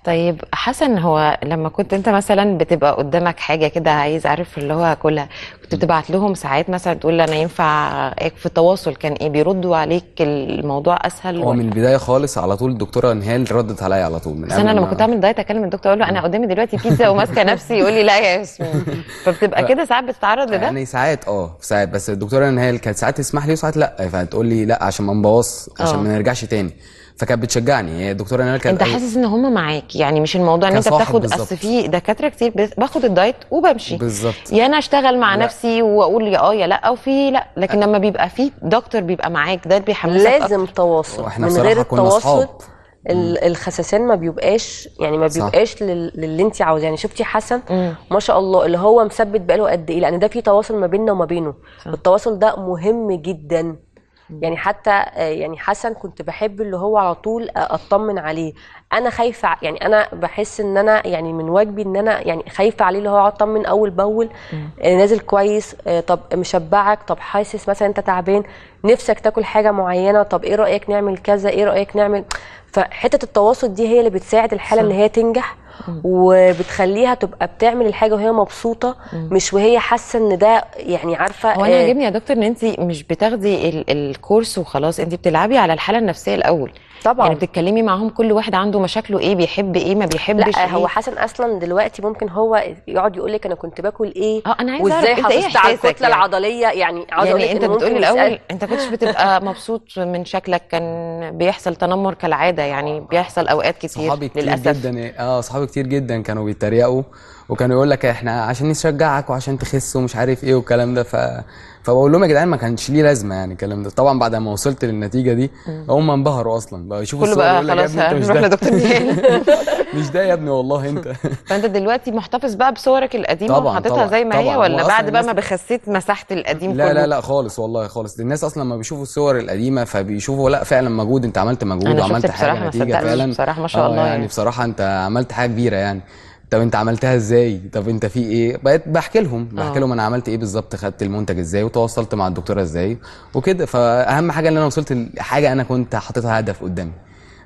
A: طيب حسن هو لما كنت أنت مثلا بتبقى قدامك حاجة كده عايز عارف اللي هو هاكلها كنت بتبعت لهم ساعات مثلا تقول أنا ينفع في التواصل كان إيه بيردوا عليك الموضوع أسهل
F: هو من البداية خالص على طول الدكتورة نهال ردت عليا على طول من
A: بس
F: أنا
A: لما
F: ما-
A: كنت أعمل دايت أكلم الدكتور أقول له أنا قدامي دلوقتي بيتزا وماسكة نفسي يقول لي لا يا ياسمين. فبتبقى كده ساعات بتتعرض لده؟
F: يعني ساعات آه ساعات. بس الدكتورة نهال كانت ساعات تسمح لي وساعات لا. فتقول لي لا عشان ما نبوظ عشان
A: آه.
F: ما نرجعش تاني. فكانت بتشجعني. هي الدكتوره نهال كانت
A: أنت حاسس إن هم معاك؟ يعني مش الموضوع إن
F: أنت
A: بتاخد. أصل في دكاترة كتير باخد الدايت وبمشي.
F: بالظبط.
A: يا أنا أشتغل مع
F: لا.
A: نفسي وأقول يا آه يا لأ أو في لأ. لكن لما بيبقى في دكتور بيبقى معاك ده بيحمسك
E: لازم تواصل.
F: وإحنا
E: من غير التواصل
F: أصحاب.
E: ال- الخسسان ما بيبقاش يعني ما. بيبقاش لل- للي أنت عاوزاه. يعني شفتي حسن؟
A: مم.
E: ما شاء الله اللي هو مثبت بقاله قد إيه؟ لأن ده في تواصل ما بيننا وما بينه.
A: صح.
E: التواصل ده مهم جدا. يعني حتى آه، يعني حسن كنت بحب اللي هو على طول آه، أطمن عليه. أنا خايفة يعني أنا بحس إن أنا يعني من واجبي إن أنا يعني خايفة عليه اللي هو أطمن أول بأول آه، نازل كويس طب مشبعك طب حاسس مثلا أنت تعبان نفسك تاكل حاجة معينة طب إيه رأيك نعمل كذا إيه رأيك نعمل فحتة التواصل دي هي اللي بتساعد الحالة إن هي تنجح. وبتخليها تبقى بتعمل الحاجة وهي مبسوطة مش وهي حاسة إن ده يعني عارفة
A: هو أنا
E: آه،
A: عاجبني يا دكتور إن انت مش بتاخدي ال- الكورس وخلاص انت بتلعبي على الحالة النفسية الأول.
E: طبعا.
A: يعني بتتكلمي معاهم كل واحد عنده مشاكله إيه بيحب إيه ما بيحبش
E: لا
A: إيه؟
E: هو حسن أصلا دلوقتي ممكن هو يقعد يقول لك أنا كنت باكل
A: إيه آه
E: أنا
A: عايزة وإزاي إيه
E: حافظت على الكتلة
A: يعني.
E: العضلية؟ يعني أقول
A: يعني أنت
E: إن ممكن
A: بتقولي الأول أنت كنتش بتبقى مبسوط من شكلك كان بيحصل تنمر كالعادة يعني بيحصل أوقات كتير
F: صحابي كتير
A: للأسف.
F: جدا آه صحابي كتير جدا كانوا بيتريقوا وكانوا يقول لك إحنا عشان نشجعك وعشان تخس ومش عارف إيه والكلام ده ف فبقول لهم يا جدعان ما كانش ليه لازمة يعني الكلام ده. طبعا بعد ما وصلت للنتيجة دي هم انبهروا أصلا. بقى يشوفوا
A: كله
F: الصور
A: بقى خلاص
F: ابني أنت مش
A: نروح
F: ده.
A: لدكتور
F: مش ده يا ابني والله أنت.
A: فأنت دلوقتي محتفظ بقى بصورك القديمة
F: طبعاً،
A: وحاططها
F: طبعاً،
A: زي ما هي. ولا بعد بقى ما بخسيت مسحت القديم
F: لا
A: كله؟
F: لا لا خالص والله خالص. الناس أصلا لما بيشوفوا الصور القديمة فبيشوفوا لا فعلا مجهود أنت عملت مجهود وعملت حاجة
A: نتيجة
F: فعلا.
A: بصراحة ما شاء
F: آه
A: الله
F: يعني
A: يعني.
F: بصراحة أنت عملت حاجة كبيرة يعني. طب انت عملتها إزاي طب انت في إيه بقيت بحكي لهم بحكي
A: آه.
F: لهم أنا عملت إيه بالظبط خدت المنتج إزاي وتواصلت مع الدكتورة إزاي وكده فأهم حاجة ان أنا وصلت لحاجة أنا كنت حاططها هدف قدامي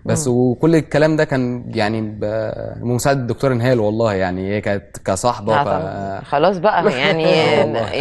F: بس وكل الكلام ده كان يعني ب- بمساعده الدكتوره نهال والله يعني هي كانت كصاحبة
A: آه
F: وك...
A: طبعاً. خلاص بقى يعني.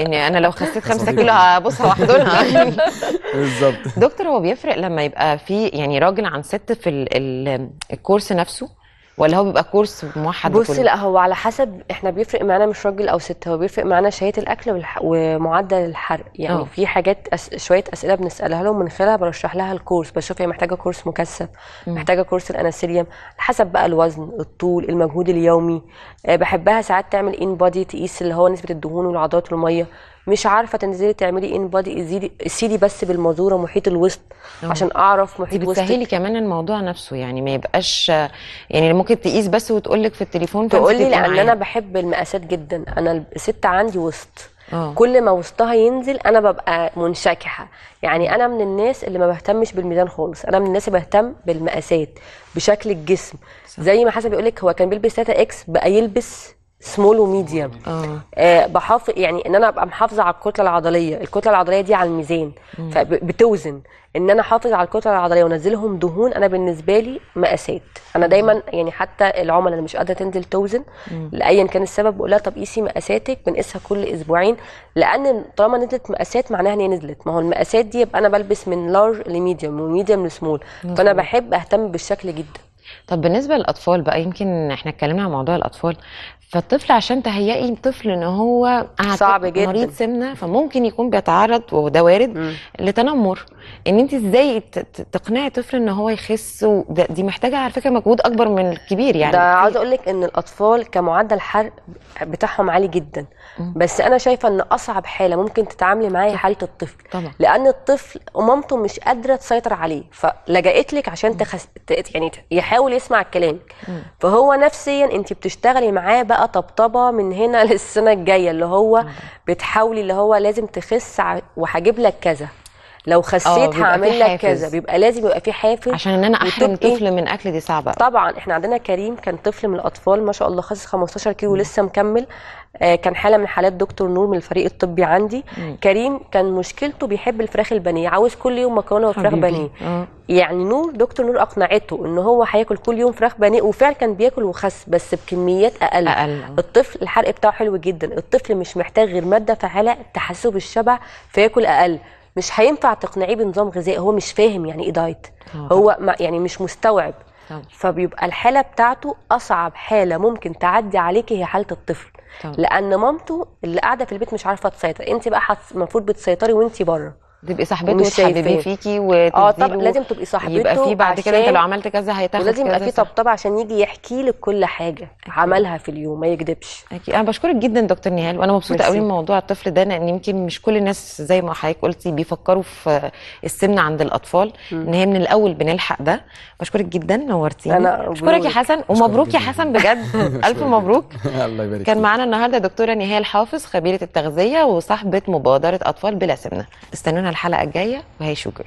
A: يعني أنا لو خسيت خمسة
F: صديقة.
A: كيلو هبصها واحضنها
F: بالظبط
A: دكتور هو بيفرق لما يبقى في يعني راجل عن ست في ال ال الكورس نفسه ولا هو بيبقى كورس موحد
E: بصي
A: لكله؟
E: لا هو على حسب إحنا بيفرق معانا مش راجل أو ست هو بيفرق معانا شهية الأكل والح... ومعدل الحرق يعني. أوه. في حاجات أس... شوية أسئلة بنسألها لهم من خلالها برشح لها الكورس بشوف هي محتاجة كورس مكثف محتاجة كورس الاناسيليوم حسب بقى الوزن الطول المجهود اليومي أه بحبها ساعات تعمل ان بادي تقيس اللي هو نسبة الدهون والعضلات والمية مش عارفة تنزلي تعملي ان بادي سيدي بس بالمزوره محيط الوسط عشان
A: أعرف
E: محيط وسطك
A: بتسهلي كمان الموضوع نفسه يعني ما يبقاش يعني ممكن تقيس بس وتقول لك في التليفون
E: تقول لي
A: لأن.
E: أنا بحب المقاسات جدا. أنا الست عندي وسط.
A: آه.
E: كل ما وسطها ينزل أنا ببقى منشكحة. يعني أنا من الناس اللي ما بهتمش بالميزان خالص. أنا من الناس اللي بهتم بالمقاسات بشكل الجسم. زي ما حسن بيقول لك هو كان بيلبس 3 X بقى يلبس small و
A: medium
E: آه. آه بحافظ يعني إن أنا أبقى محافظة على الكتلة العضلية. الكتلة العضلية دي على الميزان. فبتوزن إن أنا أحافظ على الكتلة العضلية وأنزلهم دهون أنا بالنسبة لي مقاسات. أنا دايما يعني حتى العملاء اللي مش قادرة تنزل توزن لايا كان السبب بقول لها طب قيسي مقاساتك بنقيسها كل أسبوعين. لأن طالما نزلت مقاسات معناها إن هي نزلت. ما هو المقاسات دي يبقى أنا بلبس من large ل medium ومن medium ل small فأنا بحب أهتم بالشكل جدا.
A: طب بالنسبة للأطفال بقى يمكن إحنا اتكلمنا عن موضوع الأطفال. فالطفل عشان تهيئي طفل إن هو قاعد
E: صعب جدا.
A: مريض سمنة فممكن يكون بيتعرض وده وارد لتنمر ان انت إزاي تقنعي طفل ان هو يخس دي محتاجة على فكرة مجهود أكبر من الكبير يعني.
E: ده. عاوز أقول لك إن الأطفال كمعدل حرق بتاعهم عالي جدا. بس أنا شايفة إن أصعب حالة ممكن تتعاملي معاها هي حالة الطفل.
A: طبعا.
E: لأن الطفل مامته مش قادرة تسيطر عليه. فلجأت لك عشان تخس... يعني يحاول يسمع كلامك. فهو نفسيا أنت بتشتغلي معاه بقى طبطبة من هنا للسنة الجاية اللي هو بتحاولي اللي هو لازم تخس وهجيب لك كذا. لو خسيت
A: بيبقى
E: هعمل لك. كذا بيبقى لازم يبقى في حافز
A: عشان إن أنا
E: أحرم
A: طفل من أكل دي صعبة.
E: طبعا إحنا عندنا كريم كان طفل من الأطفال ما شاء الله خس 15 كيلو ولسه مكمل آه كان حالة من حالات دكتور نور من الفريق الطبي عندي كريم كان مشكلته بيحب الفراخ البانيه عاوز كل يوم مكرونة وفراخ. بانيه. يعني نور دكتور نور أقنعته إن هو هياكل كل يوم فراخ بانيه وفعلا كان بياكل وخس بس بكميات أقل
A: أقل.
E: الطفل الحرق بتاعه حلو جدا الطفل مش محتاج غير مادة فعالة تحسسه بالشبع فياكل أقل مش هينفع تقنعيه بنظام غذائي هو مش فاهم يعني إيه دايت
A: آه.
E: هو ما يعني مش مستوعب
A: طبعا.
E: فبيبقى الحالة بتاعته أصعب حالة ممكن تعدي عليكي هي حالة الطفل
A: طبعا.
E: لأن مامته اللي قاعدة في البيت مش عارفة تسيطر انت بقى المفروض بتسيطري وانت بره
A: تبقي صاحبته وتحببيه. فيكي وتديله
E: آه طب لازم تبقي صاحبته
A: يبقى في بعد كده انت لو عملت كذا هيتاخد
E: ولازم يبقى في. طبطبه عشان يجي يحكي لك كل حاجة عملها في اليوم ما يكذبش
A: أكيد. أنا بشكرك جدا دكتور نهال وأنا
E: مبسوطة.
A: قوي من موضوع الطفل ده لأن يمكن مش كل الناس زي ما حضرتك قلتي بيفكروا في السمنة عند الأطفال إن هي من الأول بنلحق ده بشكرك جدا نورتيني
E: أنا
A: بشكرك يا. حسن ومبروك يا. حسن بجد ألف مبروك
F: الله يبارك
A: كان
F: فيك.
A: معانا النهارده دكتورة نهال حافظ خبيرة التغذية وصاحبة مبادرة أطفال بلا سمنة استنونا الحلقة الجاية وهي شوجر